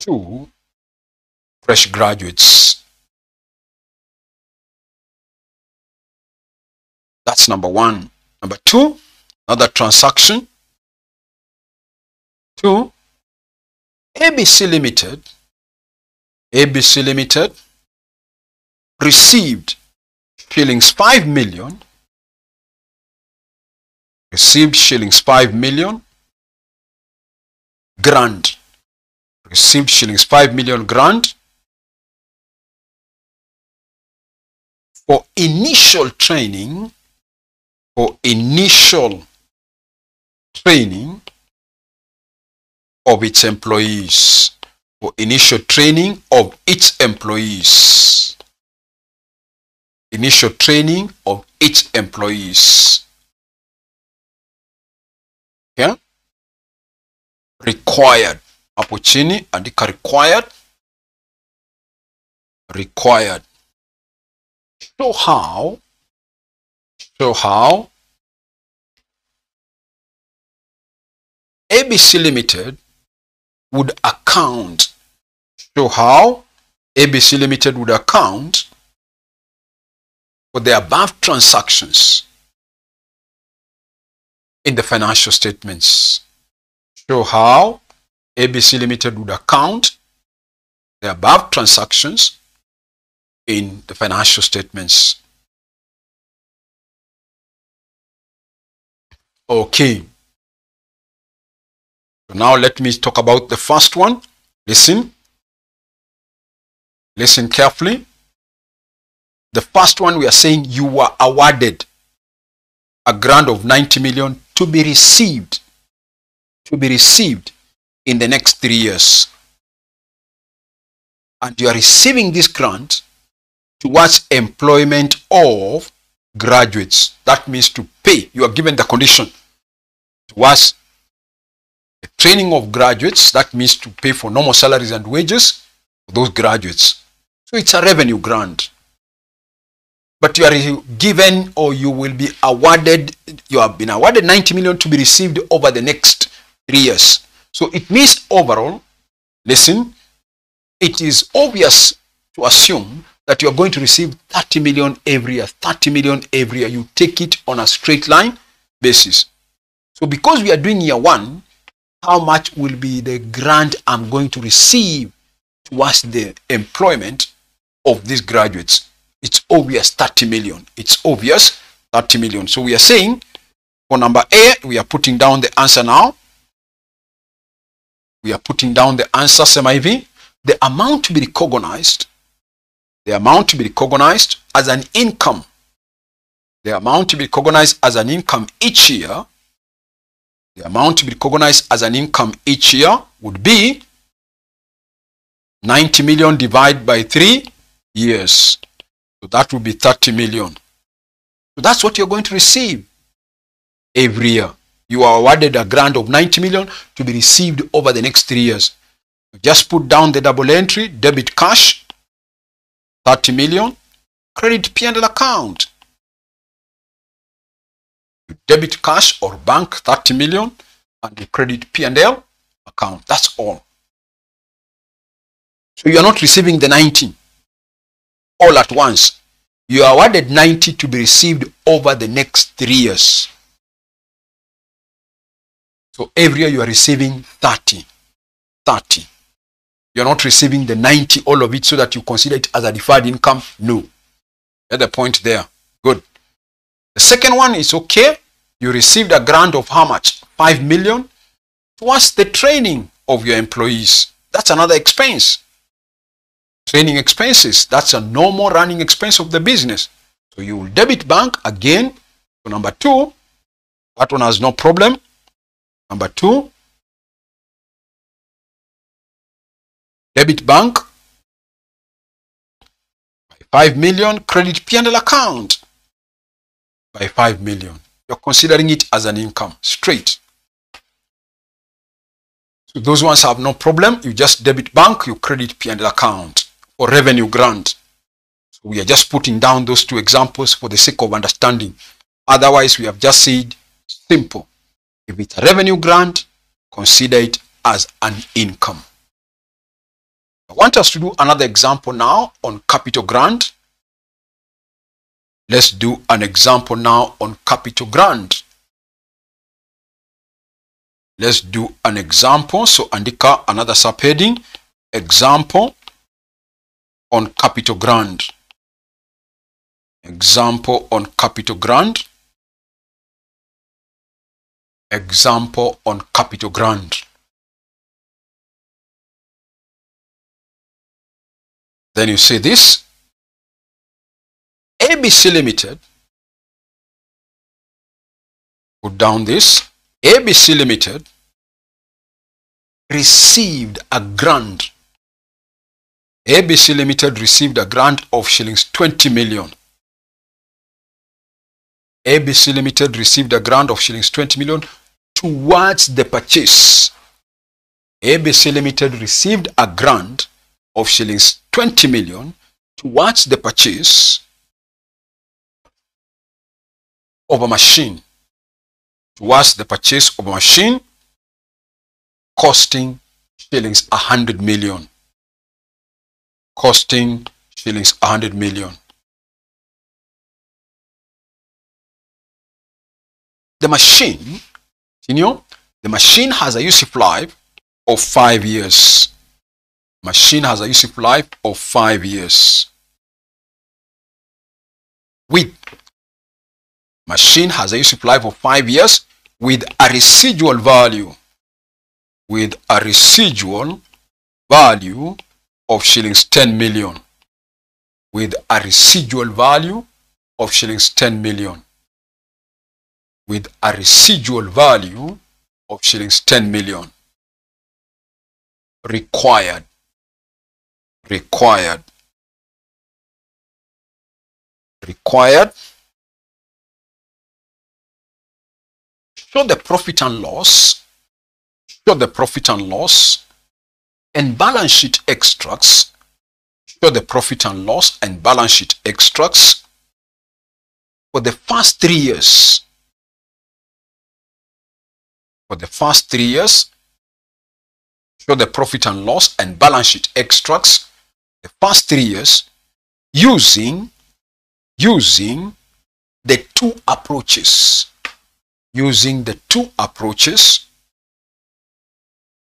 to fresh graduates That's number one. Number two, another transaction. Two, ABC Limited, ABC Limited received shillings 5 million, received shillings 5 million grant, received shillings 5 million grant for initial training for initial training of its employees. For initial training of its employees. Initial training of each employees. Yeah? Required. Hapo chini andika required. Required. Show how show how ABC Limited would account, show how ABC Limited would account for the above transactions in the financial statements. Show how ABC Limited would account the above transactions in the financial statements. Okay. So now let me talk about the first one. Listen. Listen carefully. The first one we are saying you were awarded a grant of 90 million to be received to be received in the next three years. And you are receiving this grant towards employment of graduates. That means to pay. You are given the condition towards the training of graduates. That means to pay for normal salaries and wages for those graduates. So it's a revenue grant. But you are given or you will be awarded, you have been awarded 90 million to be received over the next three years. So it means overall, listen, it is obvious to assume that you are going to receive 30 million every year, 30 million every year. You take it on a straight line basis. So because we are doing year one, how much will be the grant I'm going to receive towards the employment of these graduates? It's obvious 30 million. It's obvious 30 million. So we are saying for number A, we are putting down the answer now. We are putting down the answer semi-V. The amount to be recognized, the amount to be recognized as an income, the amount to be recognized as an income each year, the amount to be recognized as an income each year would be 90 million divided by 3 years. So that will be 30 million. So that's what you're going to receive every year. You are awarded a grant of 90 million to be received over the next three years. Just put down the double entry, debit cash, 30 million, credit P&L account. Debit cash or bank 30 million and the credit P&L account. That's all. So you are not receiving the 19 all at once. You are awarded 90 to be received over the next three years. So every year you are receiving 30. 30. You're not receiving the 90, all of it, so that you consider it as a deferred income. No. At the point there. Good. The second one is okay. You received a grant of how much? 5 million towards the training of your employees. That's another expense training expenses. That's a normal running expense of the business. So you will debit bank again. So number two, that one has no problem. Number two, debit bank by 5 million, credit P&L account by 5 million. You're considering it as an income straight. So those ones have no problem. You just debit bank, you credit P&L account or revenue grant. So we are just putting down those two examples for the sake of understanding. Otherwise, we have just said simple. If it's a revenue grant, consider it as an income. I want us to do another example now on capital grant. Let's do an example now on capital grant. Let's do an example. So andika another subheading. Example on capital grant. Example on capital grant. Example on capital grant. Then you see this. ABC Limited. Put down this. ABC Limited received a grant ABC Limited received a grant of shillings 20 million. ABC Limited received a grant of shillings 20 million towards the purchase. ABC Limited received a grant of shillings 20 million towards the purchase of a machine. Towards the purchase of a machine costing shillings 100 million costing shillings 100 million. The machine, continue, the machine has a useful life of five years. Machine has a useful life of five years. With machine has a useful life of five years with a residual value. With a residual value of shillings 10 million with a residual value of shillings 10 million with a residual value of shillings 10 million. Required. Required. Required. Show the profit and loss. Show the profit and loss. And balance sheet extracts. Show the profit and loss and balance sheet extracts for the first three years for the first three years, show the profit and loss and balance sheet extracts the first three years using using the two approaches using the two approaches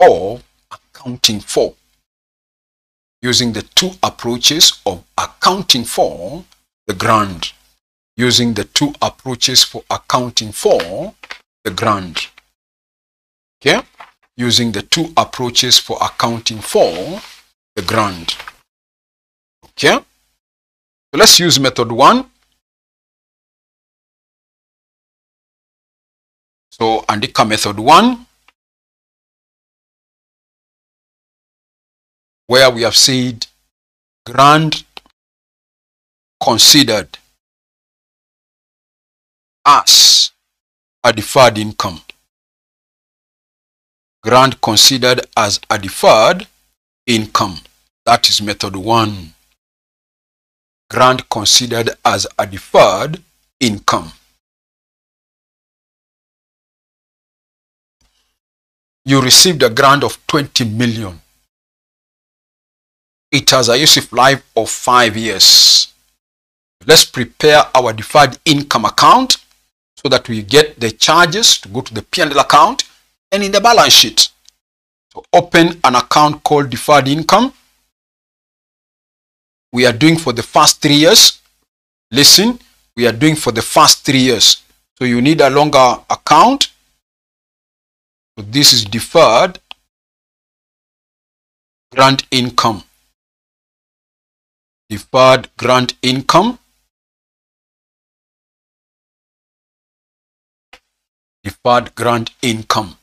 of accounting for using the two approaches of accounting for the grant using the two approaches for accounting for the grant okay, using the two approaches for accounting for the grant. Okay, so let's use method one. So andika method one, where we have said grant considered as a deferred income grant considered as a deferred income. That is method one. Grant considered as a deferred income. You received a grant of 20 million. It has a useful life of five years. Let's prepare our deferred income account so that we get the charges to go to the P&L account and in the balance sheet. So open an account called deferred income. We are doing for the first three years. Listen, we are doing for the first three years. So you need a longer account. So this is deferred grant income. Deferred grant income. Deferred grant income.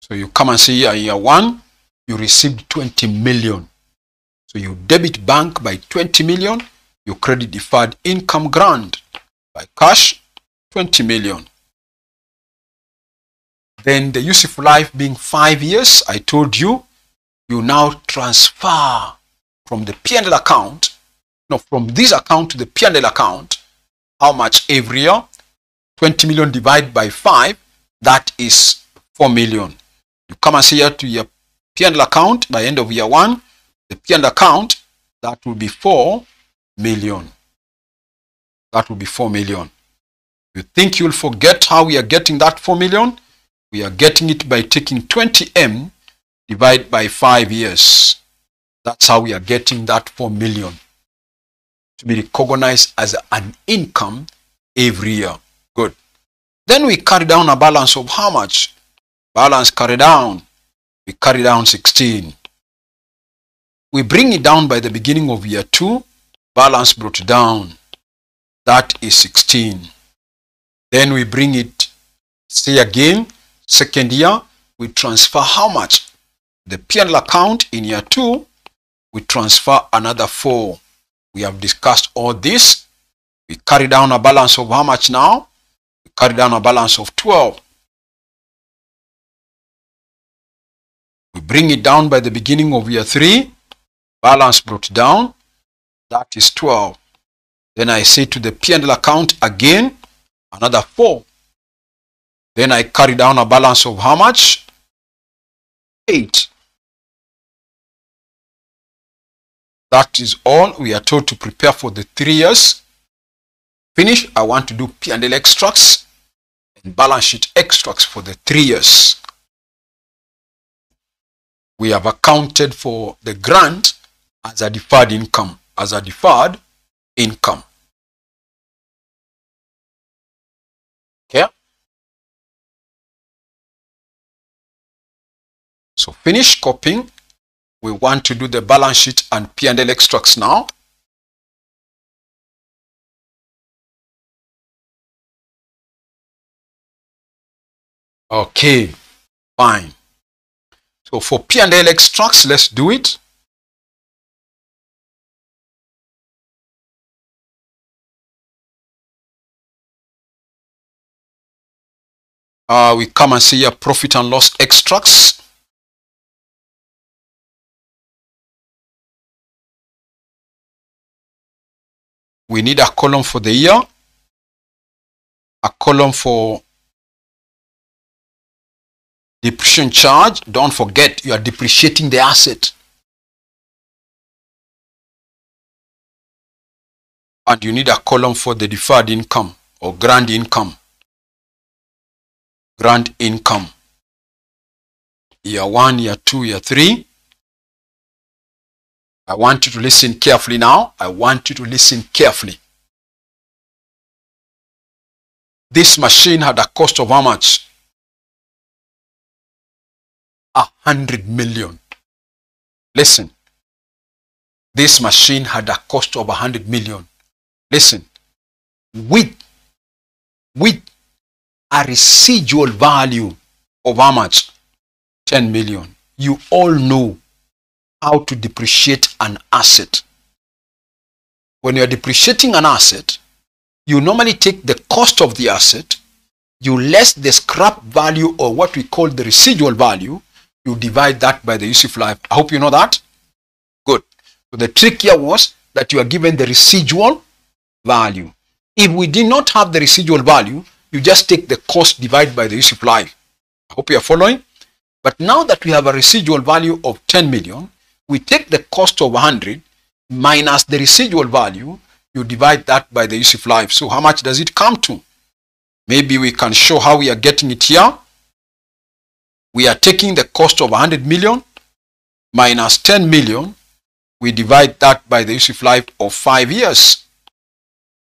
So you come and see year one, you received 20 million. So you debit bank by 20 million, you credit deferred income grant by cash 20 million. Then the useful life being five years, I told you, you now transfer from the P&L account, no, from this account to the P&L account, how much every year? 20 million divided by 5, that is 4 million. You come and see here to your P&L account by end of year one. The P&L account, that will be 4 million. That will be 4 million. You think you'll forget how we are getting that 4 million? We are getting it by taking 20M divided by 5 years. That's how we are getting that 4 million to be recognized as an income every year. Good. Then we carry down a balance of how much? Balance carry down. We carry down 16. We bring it down by the beginning of year 2. Balance brought down. That is 16. Then we bring it, say again, second year, we transfer how much? The P&L account in year 2, we transfer another 4. We have discussed all this. We carry down a balance of how much now? We carry down a balance of 12. We bring it down by the beginning of year 3. Balance brought down. That is 12. Then I say to the P&L account again, another 4. Then I carry down a balance of how much? 8. That is all we are told to prepare for the three years. Finish. I want to do P&L extracts and balance sheet extracts for the three years we have accounted for the grant as a deferred income, as a deferred income. Okay? So finish copying. We want to do the balance sheet and P&L extracts now. Okay, fine. So for P&L extracts, let's do it. Uh, we come and see here profit and loss extracts. We need a column for the year, a column for depreciation charge. Don't forget you are depreciating the asset. And you need a column for the deferred income or grant income Grant income. Year one, year two, year three. I want you to listen carefully now. I want you to listen carefully. This machine had a cost of how much? A hundred million. Listen. This machine had a cost of a hundred million. Listen. With, with a residual value of how much? 10 million. You all know how to depreciate an asset. When you are depreciating an asset, you normally take the cost of the asset, you less the scrap value or what we call the residual value, you divide that by the useful life. I hope you know that. Good. So the trick here was that you are given the residual value. If we did not have the residual value, you just take the cost divided by the useful life. I hope you are following. But now that we have a residual value of 10 million, we take the cost of 100 minus the residual value, you divide that by the useful life. So how much does it come to? Maybe we can show how we are getting it here. We are taking the cost of 100 million minus 10 million. We divide that by the useful life of 5 years.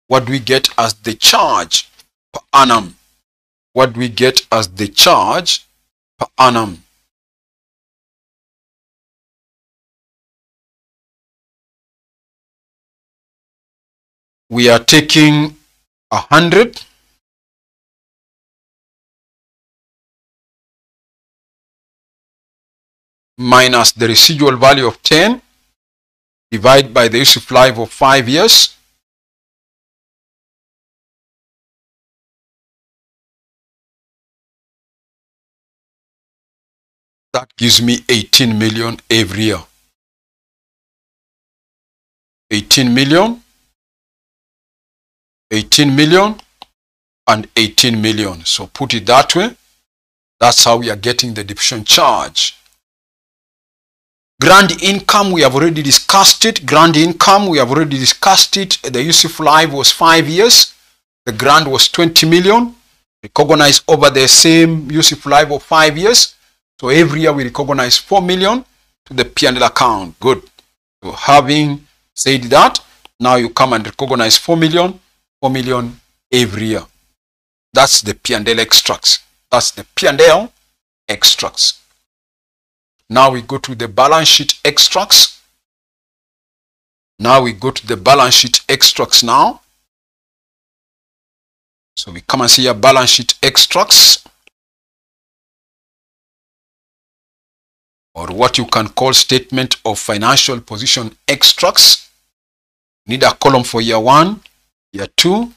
What do we get as the charge? per annum. What do we get as the charge per annum. We are taking a hundred. Minus the residual value of 10 divided by the useful life of 5 years. That gives me 18 million every year. 18 million, 18 million, and 18 million. So put it that way. That's how we are getting the depreciation charge. Grant income, we have already discussed it. Grant income, we have already discussed it. The useful life was five years. The grant was 20 million. Recognized over the same useful life of five years. So every year we recognize 4 million to the P&L account. Good. So having said that, now you come and recognize 4 million, 4 million every year. That's the P&L extracts. That's the P&L extracts. Now we go to the balance sheet extracts. Now we go to the balance sheet extracts now. So we come and see your balance sheet extracts. or what you can call statement of financial position extracts. Need a column for year one, year two,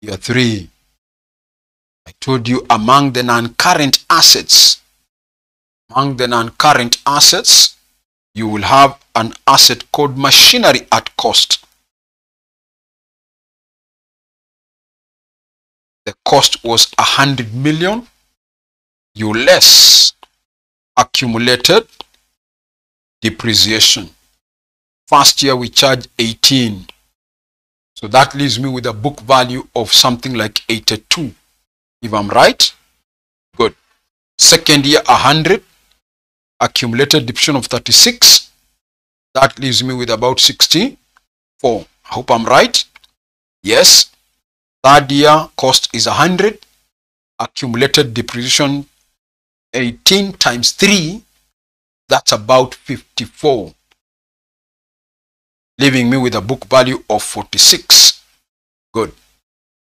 year three. I told you among the non-current assets, among the non-current assets, you will have an asset called machinery at cost. The cost was a hundred million. You less accumulated depreciation. First year we charge 18. So that leaves me with a book value of something like 82. If I'm right, good. Second year 100, accumulated depreciation of 36. That leaves me with about 64. I hope I'm right. Yes. Third year cost is 100. Accumulated depreciation 18 times 3 that's about 54, leaving me with a book value of 46. Good.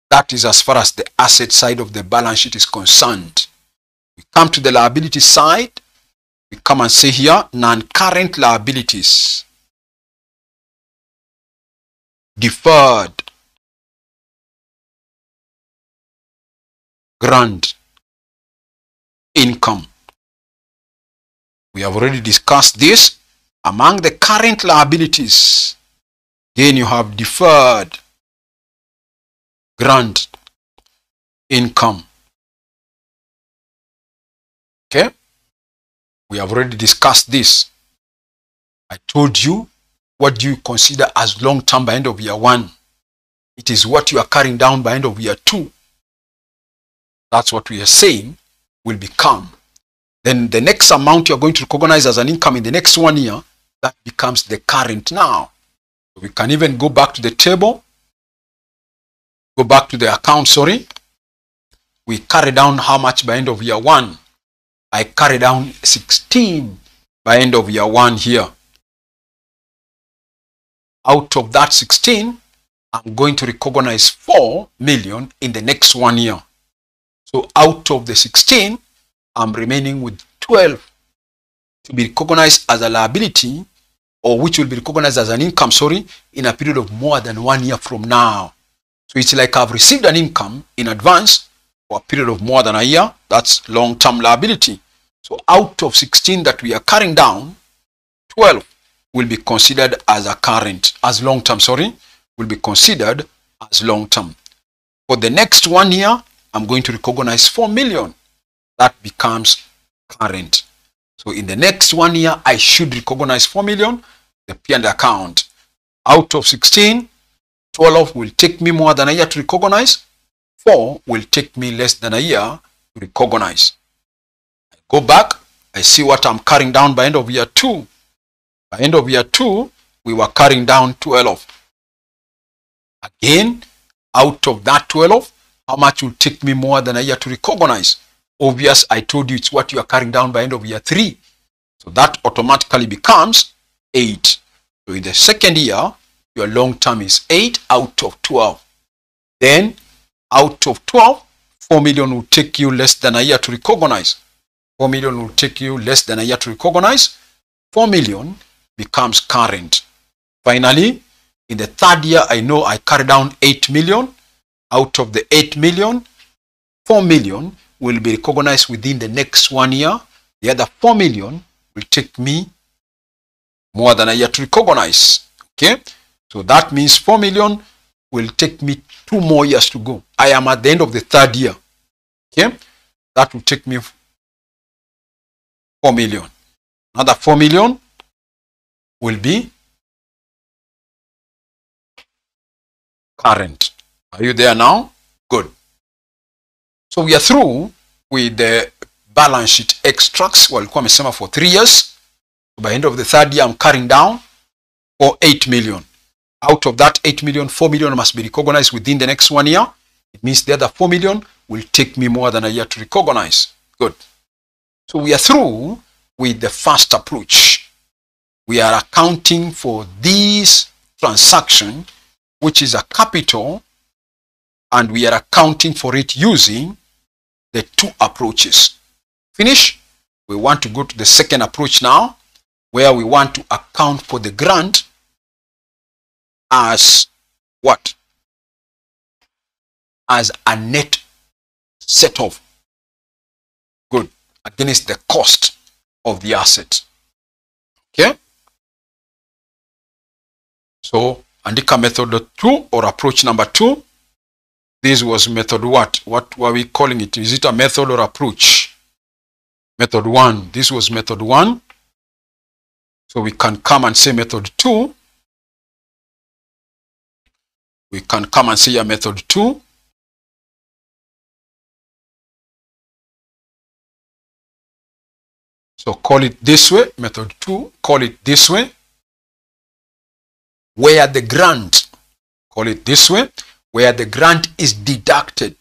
That is as far as the asset side of the balance sheet is concerned. We come to the liability side, we come and see here non-current liabilities, deferred, grant, income. We have already discussed this. Among the current liabilities, then you have deferred, grant, income. Okay? We have already discussed this. I told you what do you consider as long term by end of year one. It is what you are carrying down by end of year two. That's what we are saying will become. Then the next amount you are going to recognize as an income in the next one year, that becomes the current now. We can even go back to the table, go back to the account, sorry. We carry down how much by end of year one. I carry down 16 by end of year one here. Out of that 16, I'm going to recognize 4 million in the next one year. So out of the 16, I'm remaining with 12 to be recognized as a liability or which will be recognized as an income, sorry, in a period of more than one year from now. So it's like I've received an income in advance for a period of more than a year. That's long-term liability. So out of 16 that we are carrying down, 12 will be considered as a current, as long-term, sorry, will be considered as long-term. For the next one year, I'm going to recognize 4 million. That becomes current. So in the next one year, I should recognize 4 million, the P&L account. Out of 16, 12 will take me more than a year to recognize. 4 will take me less than a year to recognize. I go back, I see what I'm carrying down by end of year 2. By end of year 2, we were carrying down 12. Again, out of that 12, how much will take me more than a year to recognize? Obvious, I told you it's what you are carrying down by end of year three. So that automatically becomes eight. So in the second year, your long term is eight out of 12. Then out of 12, 4 million will take you less than a year to recognize. 4 million will take you less than a year to recognize. 4 million becomes current. Finally, in the third year, I know I carry down 8 million out of the 8 million, 4 million will be recognized within the next one year. The other 4 million will take me more than a year to recognize. Okay, so that means 4 million will take me two more years to go. I am at the end of the third year. Okay, that will take me 4 million. Another 4 million will be current. Are you there now? Good. So we are through with the balance sheet extracts Well, walikuwa wamesema for three years. So by end of the third year I'm carrying down for 8 million. Out of that 8 million, 4 million must be recognized within the next one year. It means the other 4 million will take me more than a year to recognize. Good. So we are through with the first approach. We are accounting for this transaction, which is a capital and we are accounting for it using the two approaches. Finish. We want to go to the second approach now, where we want to account for the grant as what? As a net set off. Good. Against the cost of the asset. Okay? So, andika method two or approach number two this was method what? What were we calling it? Is it a method or approach? Method one. This was method one. So we can come and say method two. We can come and say a method two. So call it this way, method two, call it this way. Where the grant, call it this way where the grant is deducted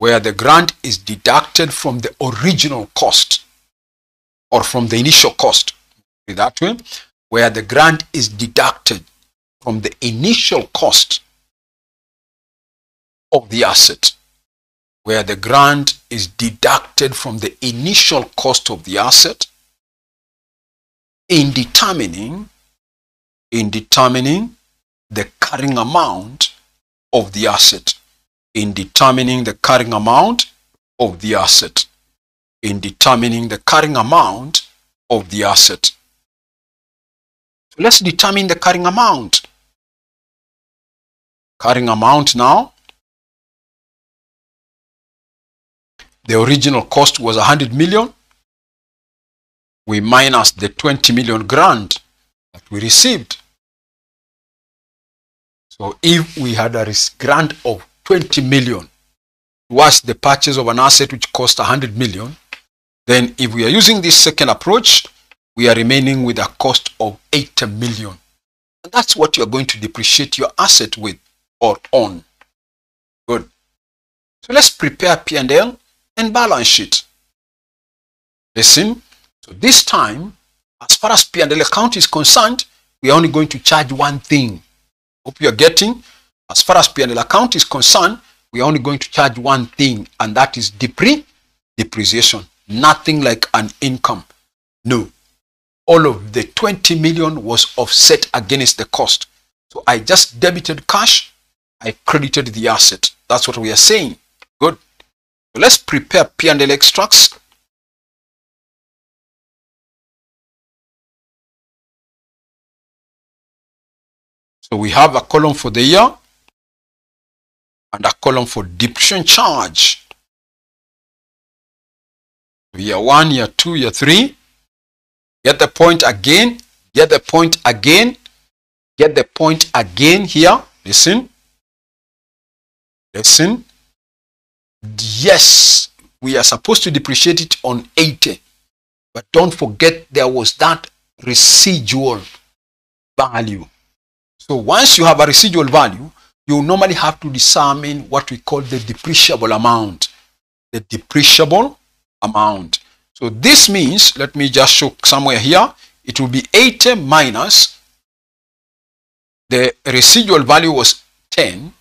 where the grant is deducted from the original cost or from the initial cost. That way where the grant is deducted from the initial cost of the asset. Where the grant is deducted from the initial cost of the asset in determining in determining the carrying amount of the asset in determining the carrying amount of the asset. In determining the carrying amount of the asset. So let's determine the carrying amount. Carrying amount now. The original cost was 100 million. We minus the 20 million grant that we received so if we had a risk grant of 20 million towards the purchase of an asset which cost 100 million, then if we are using this second approach, we are remaining with a cost of 80 million. And that's what you're going to depreciate your asset with or on. Good. So let's prepare P&L and balance sheet. Listen, so this time, as far as P&L account is concerned, we are only going to charge one thing, Hope you are getting. As far as P&L account is concerned, we are only going to charge one thing, and that is depre depreciation. Nothing like an income. No. All of the 20 million was offset against the cost. So I just debited cash, I credited the asset. That's what we are saying. Good. So let's prepare P&L extracts So we have a column for the year and a column for depreciation charge. Year 1, year 2, year 3. Get the point again. Get the point again. Get the point again here. Listen. Listen. Yes, we are supposed to depreciate it on 80. But don't forget there was that residual value. So once you have a residual value, you normally have to determine what we call the depreciable amount. The depreciable amount. So this means, let me just show somewhere here, it will be 80 minus the residual value was 10.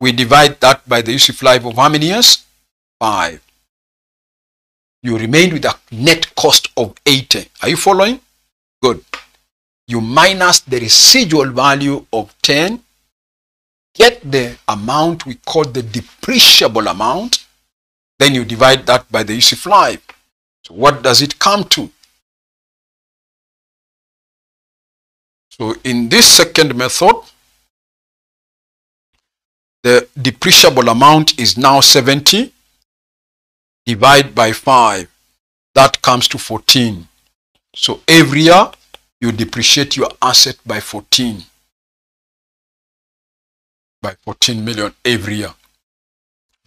We divide that by the useful life of how many years? 5. You remain with a net cost of 80. Are you following? Good you minus the residual value of 10, get the amount we call the depreciable amount, then you divide that by the useful life. So what does it come to? So in this second method, the depreciable amount is now 70. Divide by 5. That comes to 14. So every year, you depreciate your asset by 14 by 14 million every year.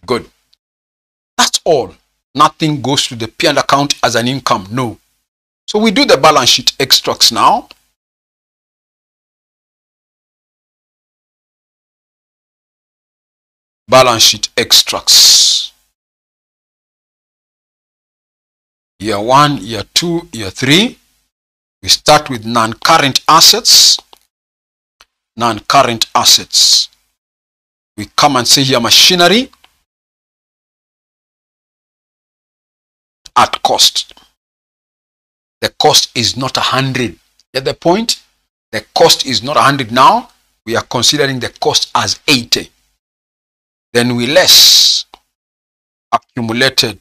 Good. That's all. Nothing goes to the P&L account as an income. No. So we do the balance sheet extracts now. Balance sheet extracts. Year 1 year 2 year 3 we start with non-current assets. Non-current assets. We come and see here machinery at cost. The cost is not a hundred. Get the point? The cost is not a hundred now. We are considering the cost as 80. Then we less accumulated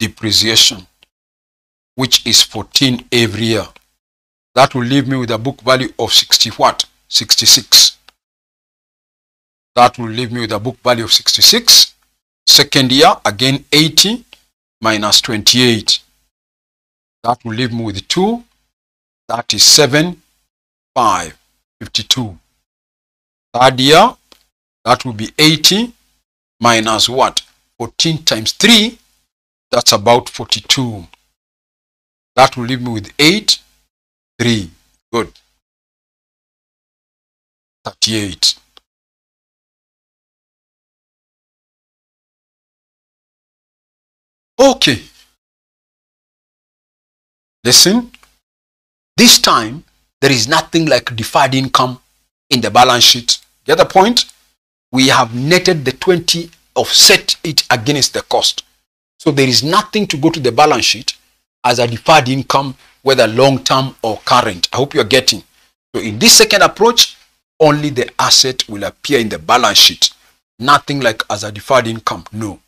depreciation which is 14 every year. That will leave me with a book value of 60 what? 66. That will leave me with a book value of 66. Second year, again 80 minus 28. That will leave me with 2. That is 7, 5, 52. Third year, that will be 80 minus what? 14 times 3, that's about 42. That will leave me with 8, 3. Good. 38. Okay. Listen. This time, there is nothing like deferred income in the balance sheet. Get the point? We have netted the 20 offset it against the cost. So there is nothing to go to the balance sheet as a deferred income, whether long-term or current. I hope you're getting. So in this second approach, only the asset will appear in the balance sheet. Nothing like as a deferred income, no.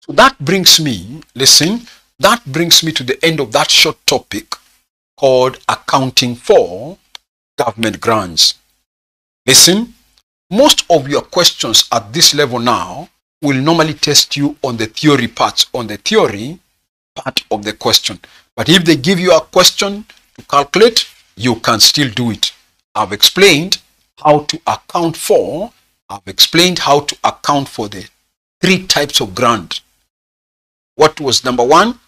So that brings me, listen, that brings me to the end of that short topic called accounting for government grants. Listen, most of your questions at this level now will normally test you on the theory part, on the theory part of the question. But if they give you a question to calculate, you can still do it. I've explained how to account for, I've explained how to account for the three types of grant. What was number one?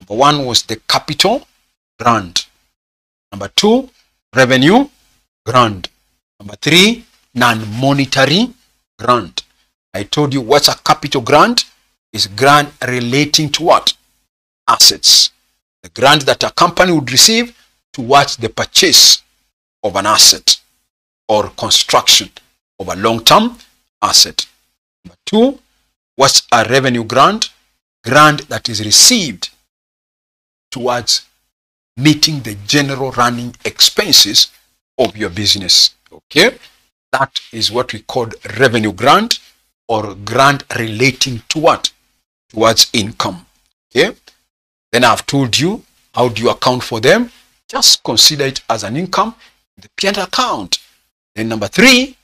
Number one was the capital grant. Number two, revenue grant. Number three, non-monetary grant. I told you what's a capital grant? Is grant relating to what? Assets. The grant that a company would receive towards the purchase of an asset or construction of a long-term asset. Number two, what's a revenue grant? Grant that is received towards meeting the general running expenses of your business. Okay, that is what we call revenue grant or grant relating to what? Towards income. Okay, then I've told you how do you account for them? Just consider it as an income in the P&L account. Then number three,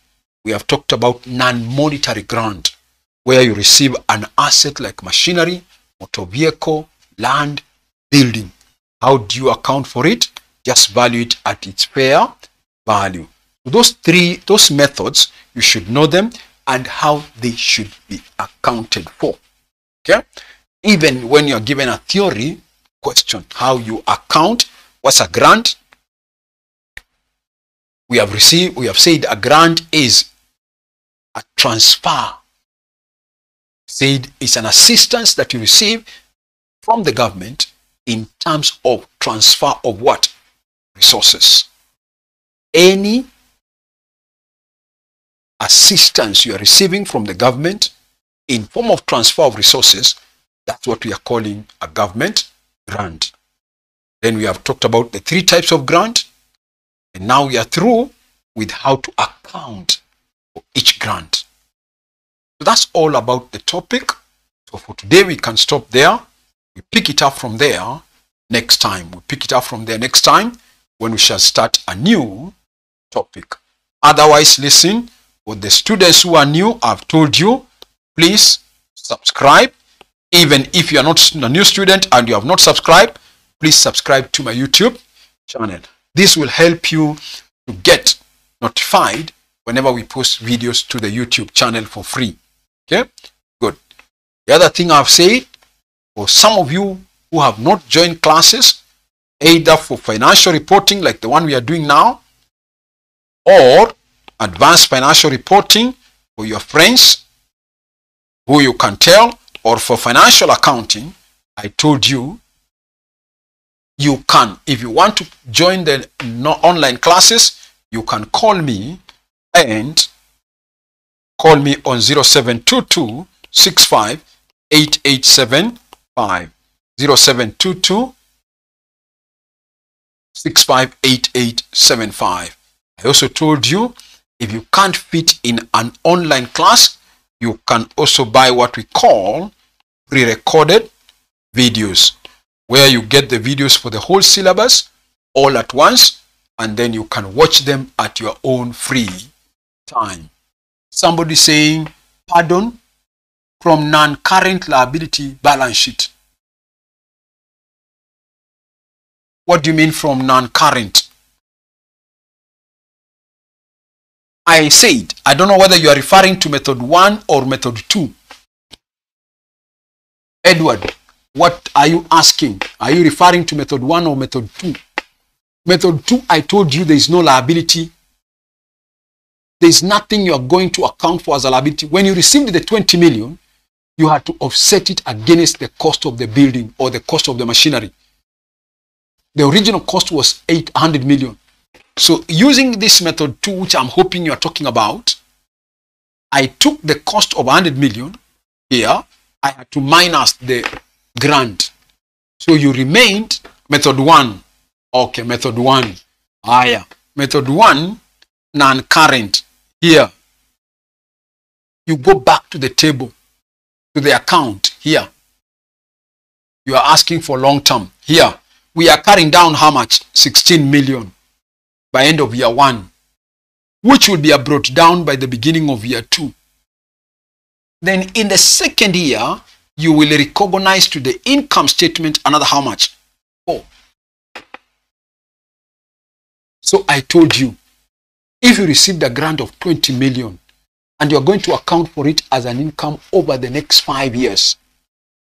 we have talked about non-monetary grant, where you receive an asset like machinery, motor vehicle, land, building. How do you account for it? Just value it at its fair value. Those three, those methods, you should know them and how they should be accounted for. Okay? Even when you're given a theory question, how you account, what's a grant? We have received, we have said a grant is a transfer. Said it's an assistance that you receive from the government in terms of transfer of what? Resources. Any assistance you are receiving from the government in form of transfer of resources, that's what we are calling a government grant. Then we have talked about the three types of grant. And now we are through with how to account for each grant. So that's all about the topic. So for today, we can stop there. We pick it up from there next time. We pick it up from there next time when we shall start a new topic. Otherwise, listen, for the students who are new, I've told you, please subscribe. Even if you are not a new student and you have not subscribed, please subscribe to my YouTube channel. This will help you to get notified whenever we post videos to the YouTube channel for free. Okay, good. The other thing I've said, for some of you who have not joined classes, either for financial reporting like the one we are doing now, or advanced financial reporting for your friends who you can tell, or for financial accounting, I told you, you can. If you want to join the online classes, you can call me and call me on 0722 65 8875 0722 658875. I also told you if you can't fit in an online class, you can also buy what we call pre-recorded videos where you get the videos for the whole syllabus all at once and then you can watch them at your own free time. Somebody saying, pardon, from non-current liability balance sheet. What do you mean from non-current? I said, I don't know whether you are referring to method 1 or method 2. Edward, what are you asking? Are you referring to method 1 or method 2? Method 2, I told you there is no liability. There is nothing you are going to account for as a liability. When you received the 20 million, you had to offset it against the cost of the building or the cost of the machinery. The original cost was 800 million. So using this method two, which I'm hoping you're talking about, I took the cost of 100 million here. I had to minus the grant. So you remained method one. Okay, method one. Haya. Method one, non-current. Here. You go back to the table, to the account here. You are asking for long term. Here, we are carrying down how much? 16 million by end of year one, which will be brought down by the beginning of year two. Then in the second year, you will recognize to the income statement another how much? Four. So I told you, if you received a grant of 20 million and you are going to account for it as an income over the next five years,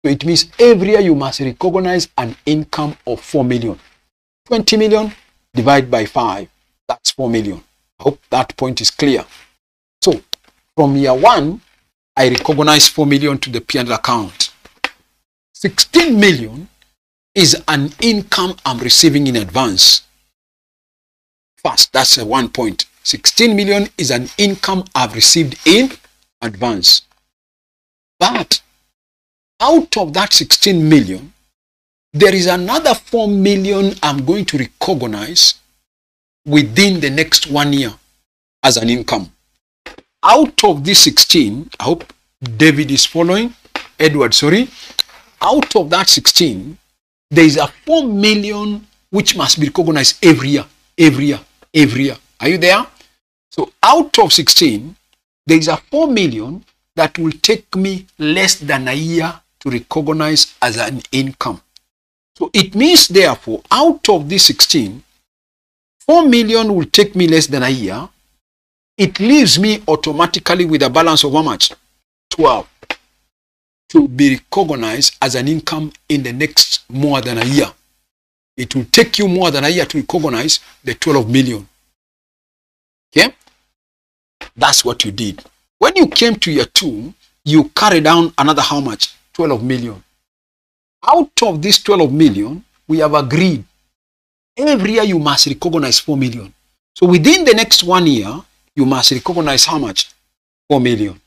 so it means every year you must recognize an income of 4 million. 20 million divided by 5, that's 4 million. I hope that point is clear. So from year one, I recognize 4 million to the P&L account. 16 million is an income I'm receiving in advance. First, that's a one point. 16 million is an income I've received in advance. But out of that 16 million, there is another 4 million I'm going to recognize within the next one year as an income. Out of this 16, I hope David is following, Edward, sorry. Out of that 16, there is a 4 million which must be recognized every year, every year, every year. Are you there? So out of 16, there is a 4 million that will take me less than a year to recognize as an income. So it means therefore out of this 16, 4 million will take me less than a year. It leaves me automatically with a balance of how much? 12 to be recognized as an income in the next more than a year. It will take you more than a year to recognize the 12 million. Okay? That's what you did. When you came to your tomb, you carry down another how much? 12 million. Out of this 12 million, we have agreed every year you must recognize 4 million. So within the next one year, you must recognize how much? 4 million.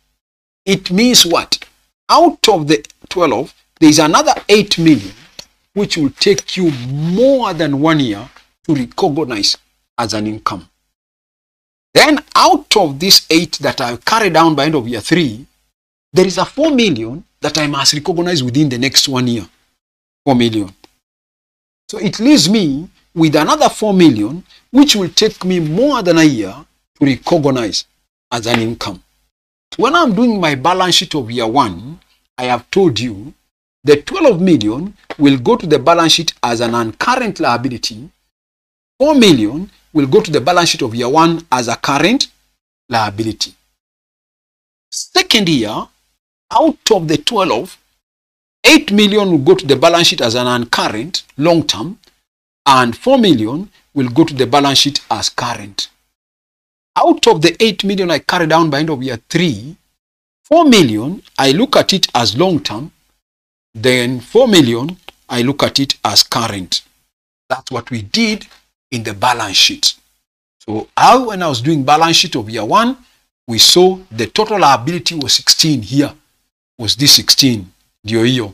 It means what? Out of the 12, there is another 8 million, which will take you more than one year to recognize as an income. Then out of this 8 that I carry down by end of year 3, there is a 4 million that I must recognize within the next one year. 4 million. So it leaves me with another 4 million, which will take me more than a year to recognize as an income. When I'm doing my balance sheet of year one, I have told you the 12 million will go to the balance sheet as an uncurrent liability. 4 million will go to the balance sheet of year one as a current liability. Second year, out of the 12, 8 million will go to the balance sheet as an uncurrent, long term, and 4 million will go to the balance sheet as current. Out of the 8 million I carry down by end of year 3, 4 million, I look at it as long term, then 4 million, I look at it as current. That's what we did in the balance sheet. So how when I was doing balance sheet of year 1, we saw the total liability was 16 here was this 16 ndio hiyo.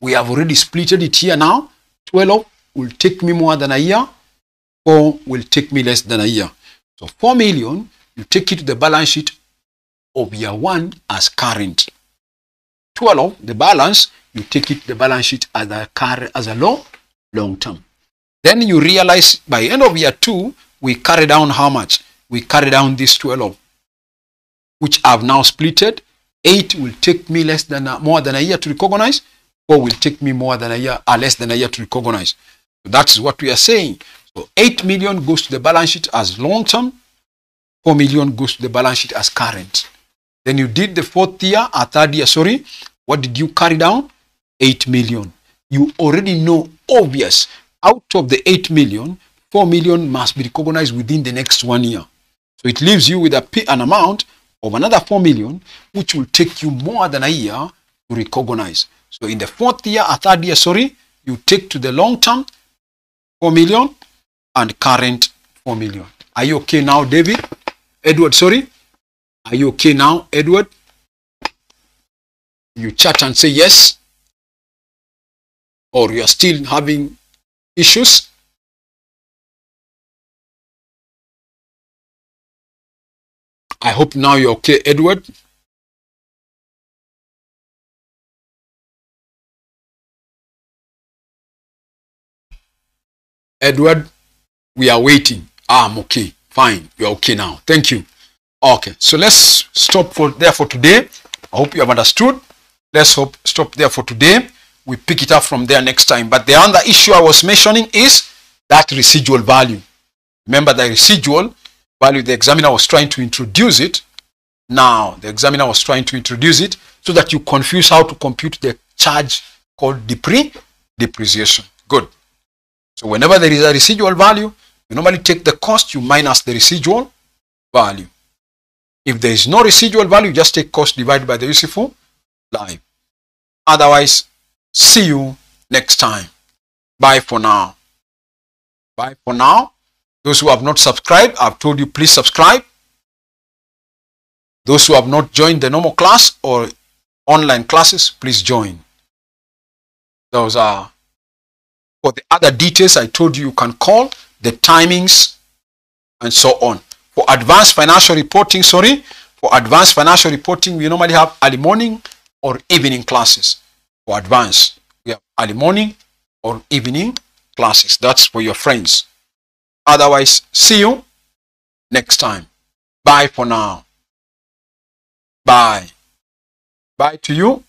We have already splitted it here now. 12 will take me more than a year. 4 will take me less than a year. So 4 million you take it to the balance sheet of year 1 as current. 12 the balance you take it the balance sheet as a car as a long long term. Then you realize by end of year 2 we carry down how much? We carry down this 12 which I've now splitted 8 will take me less than a, more than a year to recognize, 4 will take me more than a year, or uh, less than a year to recognize. So that is what we are saying. So 8 million goes to the balance sheet as long term, 4 million goes to the balance sheet as current. Then you did the fourth year, a third year, sorry. What did you carry down? 8 million. You already know obvious. Out of the 8 million, 4 million must be recognized within the next one year. So it leaves you with a, an amount of another 4 million, which will take you more than a year to recognize. So in the fourth year, a third year, sorry, you take to the long term 4 million and current 4 million. Are you okay now, David? Edward, sorry? Are you okay now, Edward? You chat and say yes? Or you are still having issues? I hope now you're okay, Edward. Edward, we are waiting. Ah, I'm okay. Fine. You're okay now. Thank you. Okay. So let's stop for there for today. I hope you have understood. Let's hope stop there for today. We pick it up from there next time. But the other issue I was mentioning is that residual value. Remember the residual value, the examiner was trying to introduce it. Now, the examiner was trying to introduce it so that you confuse how to compute the charge called depre depreciation. Good. So whenever there is a residual value, you normally take the cost, you minus the residual value. If there is no residual value, just take cost divided by the useful life. Otherwise, see you next time. Bye for now. Bye for now. Those who have not subscribed, I've told you please subscribe. Those who have not joined the normal class or online classes, please join. Those are for the other details I told you you can call, the timings, and so on. For advanced financial reporting, sorry, for advanced financial reporting, we normally have early morning or evening classes. For advanced, we have early morning or evening classes. That's for your friends. Otherwise, see you next time. Bye for now. Bye. Bye to you.